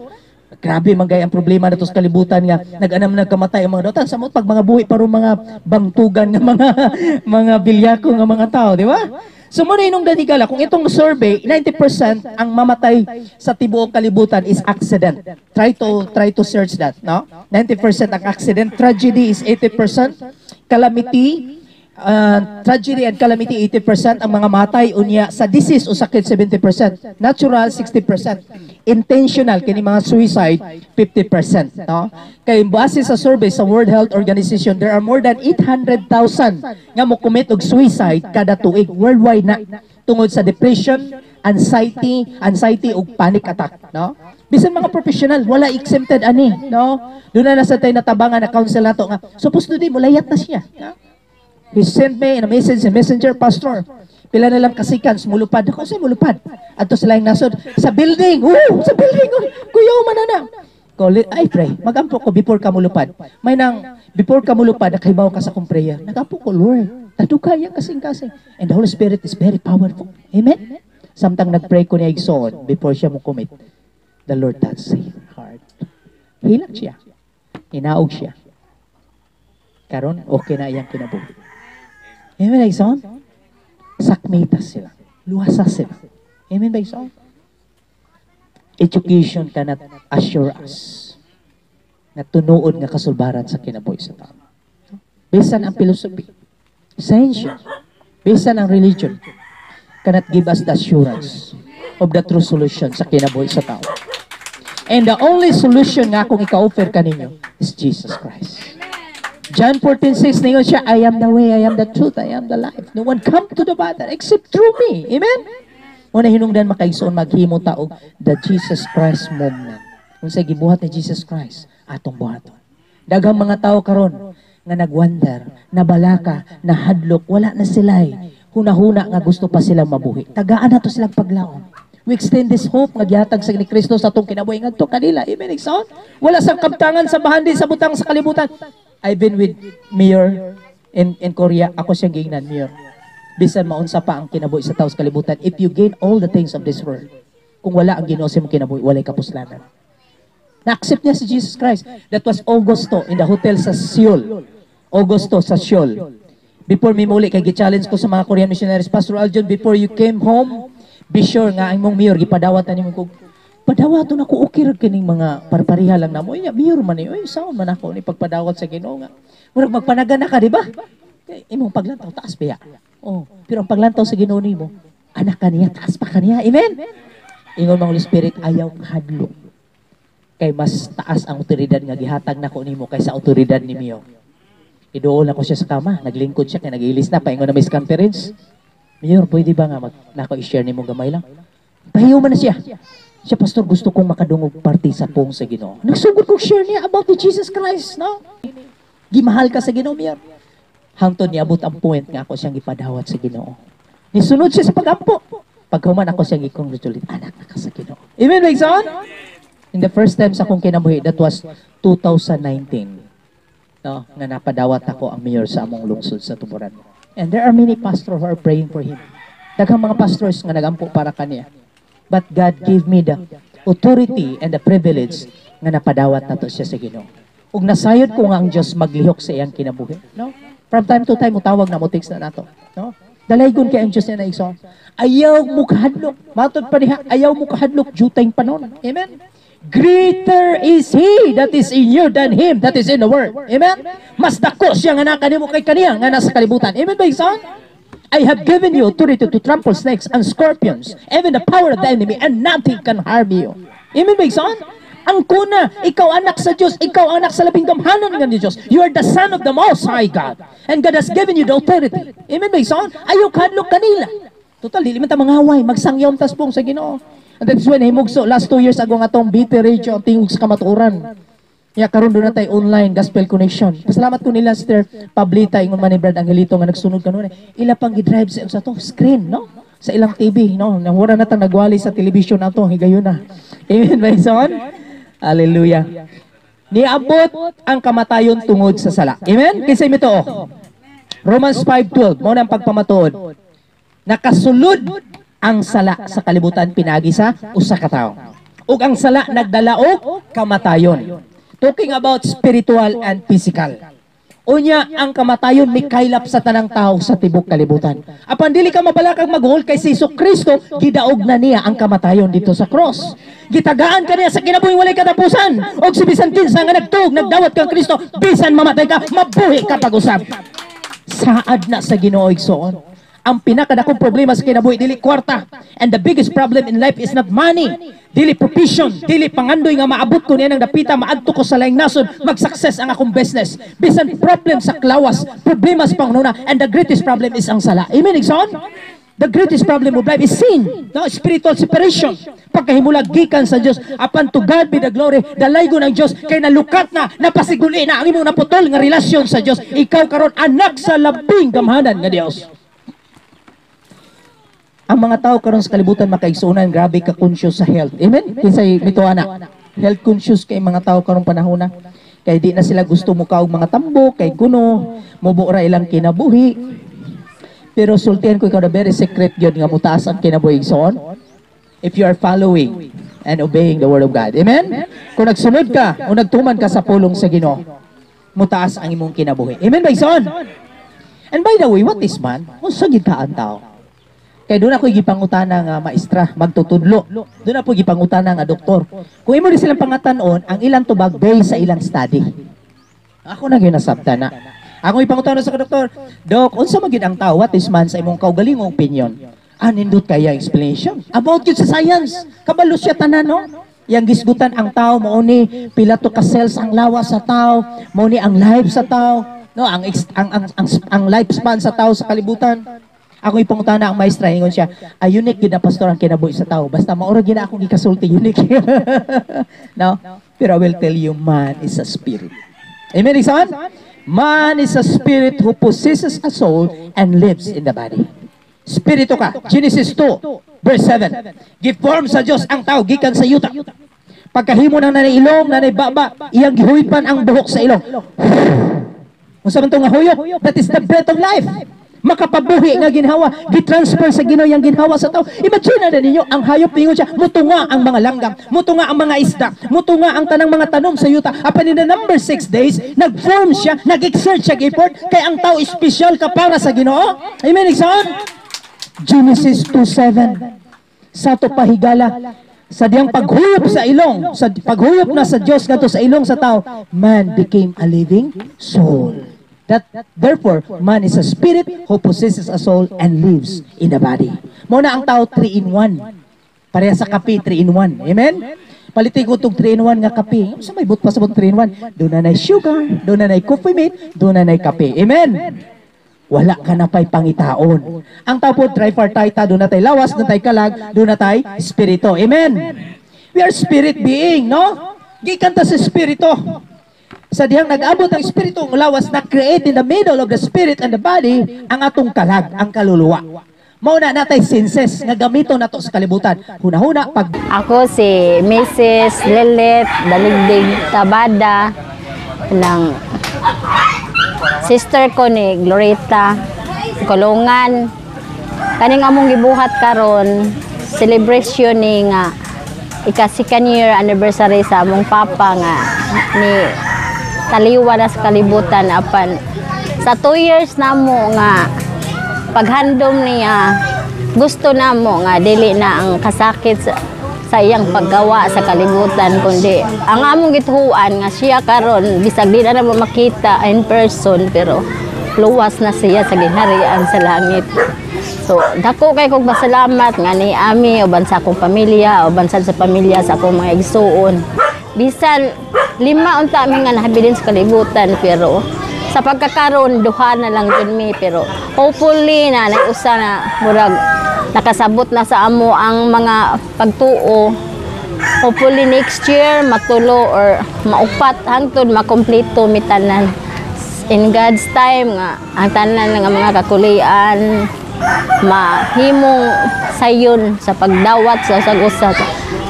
Grabe man ang problema nato sa kalibutan nga nag-anam nagkamatay ang mga dautan samot pag mga buhi paron mga bangtugan nga mga <laughs> mga bilyako nga mga tao, di ba? So muna inong dadigala, kung itong survey, 90% ang mamatay sa tibuok kalibutan is accident. Try to try to search that, no? 90% ang accident, tragedy is 80%, calamity, uh, tragedy and calamity 80%, ang mga matay unya sa disease o sakit 70%, natural 60%, intentional kini mga suicide 50%, no? Kay base sa survey sa World Health Organization, there are more than 800,000 nga mo commit og suicide kada tuig worldwide na tungod sa depression, anxiety, anxiety ug panic attack, no? Bisan mga professional, wala exempted ani, no? Doon na nasa tayo natabangan na counsel nato nga, supposed to di mo layat na siya, no? He sent me in a message in messenger, pastor. Pila na lang kasikan, mulupad. Ako sa mulupad. Ato sila yung nasod. Sa building. Oo, sa building. Oh, Kuya, umana na. Call it, ay pray. Magampo ko before ka mulupad. May nang, before ka mulupad, nakahibaw ka sa kong prayer. Nagampo ko, Lord. Taduka yan kasing-kasing. And the Holy Spirit is very powerful. Amen? Samtang nag-pray ko niya igsoon before siya mo commit. The Lord touched his heart. Hilang siya. Inaog siya. Karon okay na iyang kinabuhi. Amen, Igsoon? sakmitas sila. Luwasas sila. Amen ba isa? Education cannot assure us na tunuod nga kasulbaran sa kinabuhi sa tao. Bisan ang philosophy, science, bisan ang religion, cannot give us the assurance of the true solution sa kinabuhi sa tao. And the only solution nga kung ika-offer kaninyo is Jesus Christ. John 14:6 ningon siya, I am the way, I am the truth, I am the life. No one come to the Father except through me. Amen? Una hinungdan makaigsoon maghimo ta og the Jesus Christ movement. Kung sa gibuhat ni Jesus Christ, atong buhaton. Daghang mga tao karon nga nagwonder, nabalaka, nahadlok, wala na sila'y hunahuna nga gusto pa silang mabuhi. Tagaan na to silang paglaom. We extend this hope nga gihatag sa ni Kristo sa atong kinabuhi ngadto kanila. Amen. Wala sa kabtangan sa bahandi sa butang sa kalibutan. I've been with Mayor in, in Korea. Ako siyang giingnan, Mayor. Bisan maunsa pa ang kinabuhi sa tao sa kalibutan. If you gain all the things of this world, kung wala ang Ginoo sa imong kinabuhi, walay kapuslanan. Na-accept niya si Jesus Christ. That was Augusto in the hotel sa Seoul. Augusto sa Seoul. Before mi muli kay gi-challenge ko sa mga Korean missionaries, Pastor Aljon, before you came home, be sure nga ang mong mayor gipadawat ani mo kog padawaton ako okay ra kining mga parpariha lang namo. Inya mayor man ni, oy saon man ako ni pagpadawat sa Ginoo nga. Murag magpanagana ka, di ba? Imong paglantaw taas pa. Oh, pero ang paglantaw sa Ginoo nimo, anak ka niya, taas pa ka niya. Amen. Ingon mga Spirit ayaw hadlok kay mas taas ang otoridad nga gihatag nako nimo kaysa otoridad ni Mio. Idool ako siya sa kama, naglingkod siya kay nagiilis na paingon na miss conference. Mayor, pwede ba nga mag nako i-share nimo gamay lang? Pahiyo man na siya. Siya pastor gusto kong makadungog party sa pong sa Ginoo. Nagsugod kong share niya about the Jesus Christ, no? Gimahal ka sa Ginoo, Mayor. Hangtod niya abot ang point nga ako siyang ipadawat sa Ginoo. Nisunod siya sa pagampo. Paghuman ako siyang i-congratulate, anak na ka sa Ginoo. Amen, Megson? In the first time sa akong kinabuhi, that was 2019. No, nga napadawat ako ang mayor sa among lungsod sa Tuburan. And there are many pastors who are praying for him. Daghang mga pastors nga nagampo para kaniya. But God gave me the authority and the privilege nga napadawat nato siya sa Ginoo. Ug nasayod ko nga ang Dios maglihok sa iyang kinabuhi, no? From time to time mutawag na mo text na nato, no? Dalaygon kay ang Dios na igsoon. Ayaw mo kahadlok. Matod pa diha, ayaw mo kahadlok jutay panon. Amen. Greater is He that is in you than Him that is in the world. Amen? Mas dako siya nga naka nimo kay kaniya nga nasa kalibutan. Amen ba, son? I have given you authority to trample snakes and scorpions, even the power of the enemy, and nothing can harm you. Amen ba, son? Ang kuna, ikaw anak sa Diyos, ikaw anak sa labing gamhanan nga ni Diyos. You are the son of the Most High God. And God has given you the authority. Amen ba, son? Ayaw kadlok kanila. Total, dili man ta mga haway, magsangyom tas pong sa Ginoo. And that's when himugso last two years ago nga tong BT Radio ang tingog sa kamatuoran. Ya karon do na tay online gospel connection. Pasalamat ko nila Sister Pablita ingon man ni Brad Angelito nga nagsunod kanunay. Ila pang gi-drive sa, sa to screen, no? Sa ilang TV, no? Wala na ta nagwali sa television nato higayon na. <laughs> Amen ba son? Hallelujah. Niabot ang kamatayon tungod sa sala. Amen? Kinsa imi to? Romans 5:12 mo nang pagpamatuod. Nakasulod ang sala sa kalibutan pinagi sa usa ka tawo. Ug ang sala nagdala og kamatayon. Talking about spiritual and physical. Unya ang kamatayon mikaylap sa tanang tao sa tibok kalibutan. Apan dili ka mabalakag maghul kay si Hesus Kristo gidaog na niya ang kamatayon dito sa cross. Gitagaan ka niya sa kinabuhi walay katapusan. Og si bisan kinsa nga nagtuog nagdawat kang Kristo bisan mamatay ka mabuhi ka pag-usab. Saad na sa Ginoo igsoon. Ang pinakadakong problema sa kinabuhi dili kwarta. And the biggest problem in life is not money. Dili provision, dili pangandoy nga maabot ko niya ng dapita maadto ko sa laing nasod, mag-success ang akong business. Bisan problem sa klawas, problema sa pangununa, and the greatest problem is ang sala. Amen, Igsoon? The greatest problem of life is sin, no? spiritual separation. Pagkahimulag gikan sa Dios, apan to God be the glory, dalaygo ng Dios kay nalukat na, napasiguli na ang imong naputol nga relasyon sa Dios. Ikaw karon anak sa labing gamhanan nga Dios. Ang mga tao karon sa kalibutan makaigsunan, grabe ka conscious sa health. Amen? Kinsay mituana. Health conscious kay mga tao karon panahon na. Kay di na sila gusto mo kaog mga tambo, kay kuno, mubura ilang kinabuhi. Pero sultihan ko ikaw na very secret yun nga mutaas ang kinabuhi son. If you are following and obeying the word of God. Amen? Kung nagsunod ka o nagtuman ka sa pulong sa Ginoo, mutaas ang imong kinabuhi. Amen ba? And by the way, what is man? Unsa gid ka ang tao? Kaya doon ako gipangutana nga maestra, magtutudlo. Doon ako gipangutana nga doktor. Kung imo rin silang pangatanon, ang ilang tubag based sa ilang study. Ako na gyud nasabta na. Ako ipangutana sa doktor, Dok, unsa man gyud ang tao? What is man sa imong kaugalingong opinion? Ah, nindot kaya explanation. About yun sa science. Kabalo siya tanan, no? Yang gisgutan ang tao, mao ni pila to ka cells ang lawa sa tao, mao ni ang life sa tao, no? Ang ang ang, ang, ang lifespan sa tao sa kalibutan. Ako ipangutana ang maestra ingon siya, ay unique na pastor ang kinabuhi sa tao. Basta maura gina akong gikasulti unique. <laughs> no? Pero I will tell you man is a spirit. Amen, son? Man is a spirit who possesses a soul and lives in the body. Spirito ka. Genesis 2, verse 7. Give form sa Diyos ang tao, gikan sa yuta. Pagkahimo ng nanay ilong, nanay baba, iyang gihuipan ang buhok sa ilong. <sighs> Kung sa man nga huyop, that is the breath of life. Makapabuhi nga ginhawa, gitransfer sa Ginoo yang ginhawa sa tao. Imagine na ninyo, ang hayop ninyo siya, mutunga ang mga langgam, mutunga ang mga isda, mutunga ang tanang mga tanom sa yuta. Apan in the number 6 days, nag-form siya, nag-exert siya effort, kay ang tao special ka para sa Ginoo. Amen, son? Genesis 2:7. Sa to pahigala sa diyang paghuyop sa ilong, sa paghuyop na sa Dios ngadto sa ilong sa tao, man became a living soul. That therefore man is a spirit who possesses a soul and lives in the body. Mo na ang tao 3 in 1. Pareha sa kape 3 in 1. Amen? Palitin ko itong 3 in 1 nga kape. Sa may but pa sa 3 in 1. Doon na na sugar, doon na na coffee mate, doon na na kape. Amen? Wala ka na pa'y pangitaon. Ang tao po, tripartite, doon na tayo lawas, doon tayo kalag, doon na tayo spirito. Amen? We are spirit being, no? Gikan ta sa spirito. Sa dihang nag-abot ang espiritu ang lawas na create in the middle of the spirit and the body ang atong kalag, ang kaluluwa. Mauna natay senses nga gamito nato sa kalibutan. Huna-huna pag Ako si Mrs. Lilith Daligdig Tabada ng sister ko ni Glorita Kulungan. Kaning among gibuhat karon celebration ni nga ika second year anniversary sa among papa nga ni taliwa na sa kalibutan apan. Sa 2 years namo nga paghandom niya gusto namo nga dili na ang kasakit sa, sa iyang paggawa sa kalibutan kundi ang among gituhuan nga siya karon bisag di na na mo makita in person pero luwas na siya sa ginharian sa langit. So dako kay kog pasalamat nga ni ami uban sa akong pamilya uban sa pamilya sa akong mga igsuon bisan lima unta mi nga nahabilin sa kalibutan pero sa pagkakaroon duha na lang yun mi pero hopefully na naiusa na murag nakasabot na sa amo ang mga pagtuo. Hopefully next year matulo or maupat hangtod makompleto mi tanan. In God's time nga ang tanan nga mga kakulian mahimong sayon sa pagdawat sa usag-usa.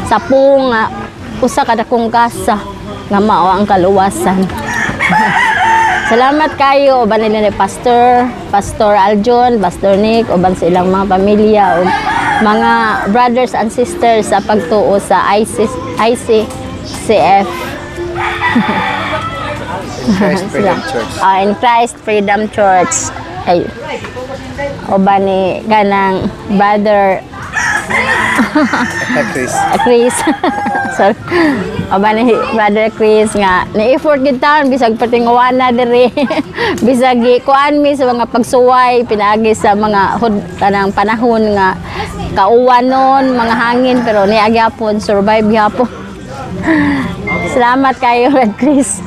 Sa pung nga usa kada kong kasa nga mao ang kaluwasan <laughs> Salamat kayo uban nila ni Pastor, Pastor Aljon, Pastor Nick, uban sa ilang mga pamilya ug mga brothers and sisters sa pagtuo sa IC, ICCF. Christ <laughs> Freedom Church. Ah, in Christ Freedom Church. Ay, uban ni kanang brother <laughs> Chris. Ah, Chris. <laughs> Sorry. Aba ni brother Chris nga ni-effort gid taon bisag patinguan na diri. <laughs> bisag kuan mi sa mga pagsuway pinaagi sa mga hud kanang panahon nga kauwan nun, mga hangin pero ni agyapon survive gyapon. Salamat kayo Red Chris.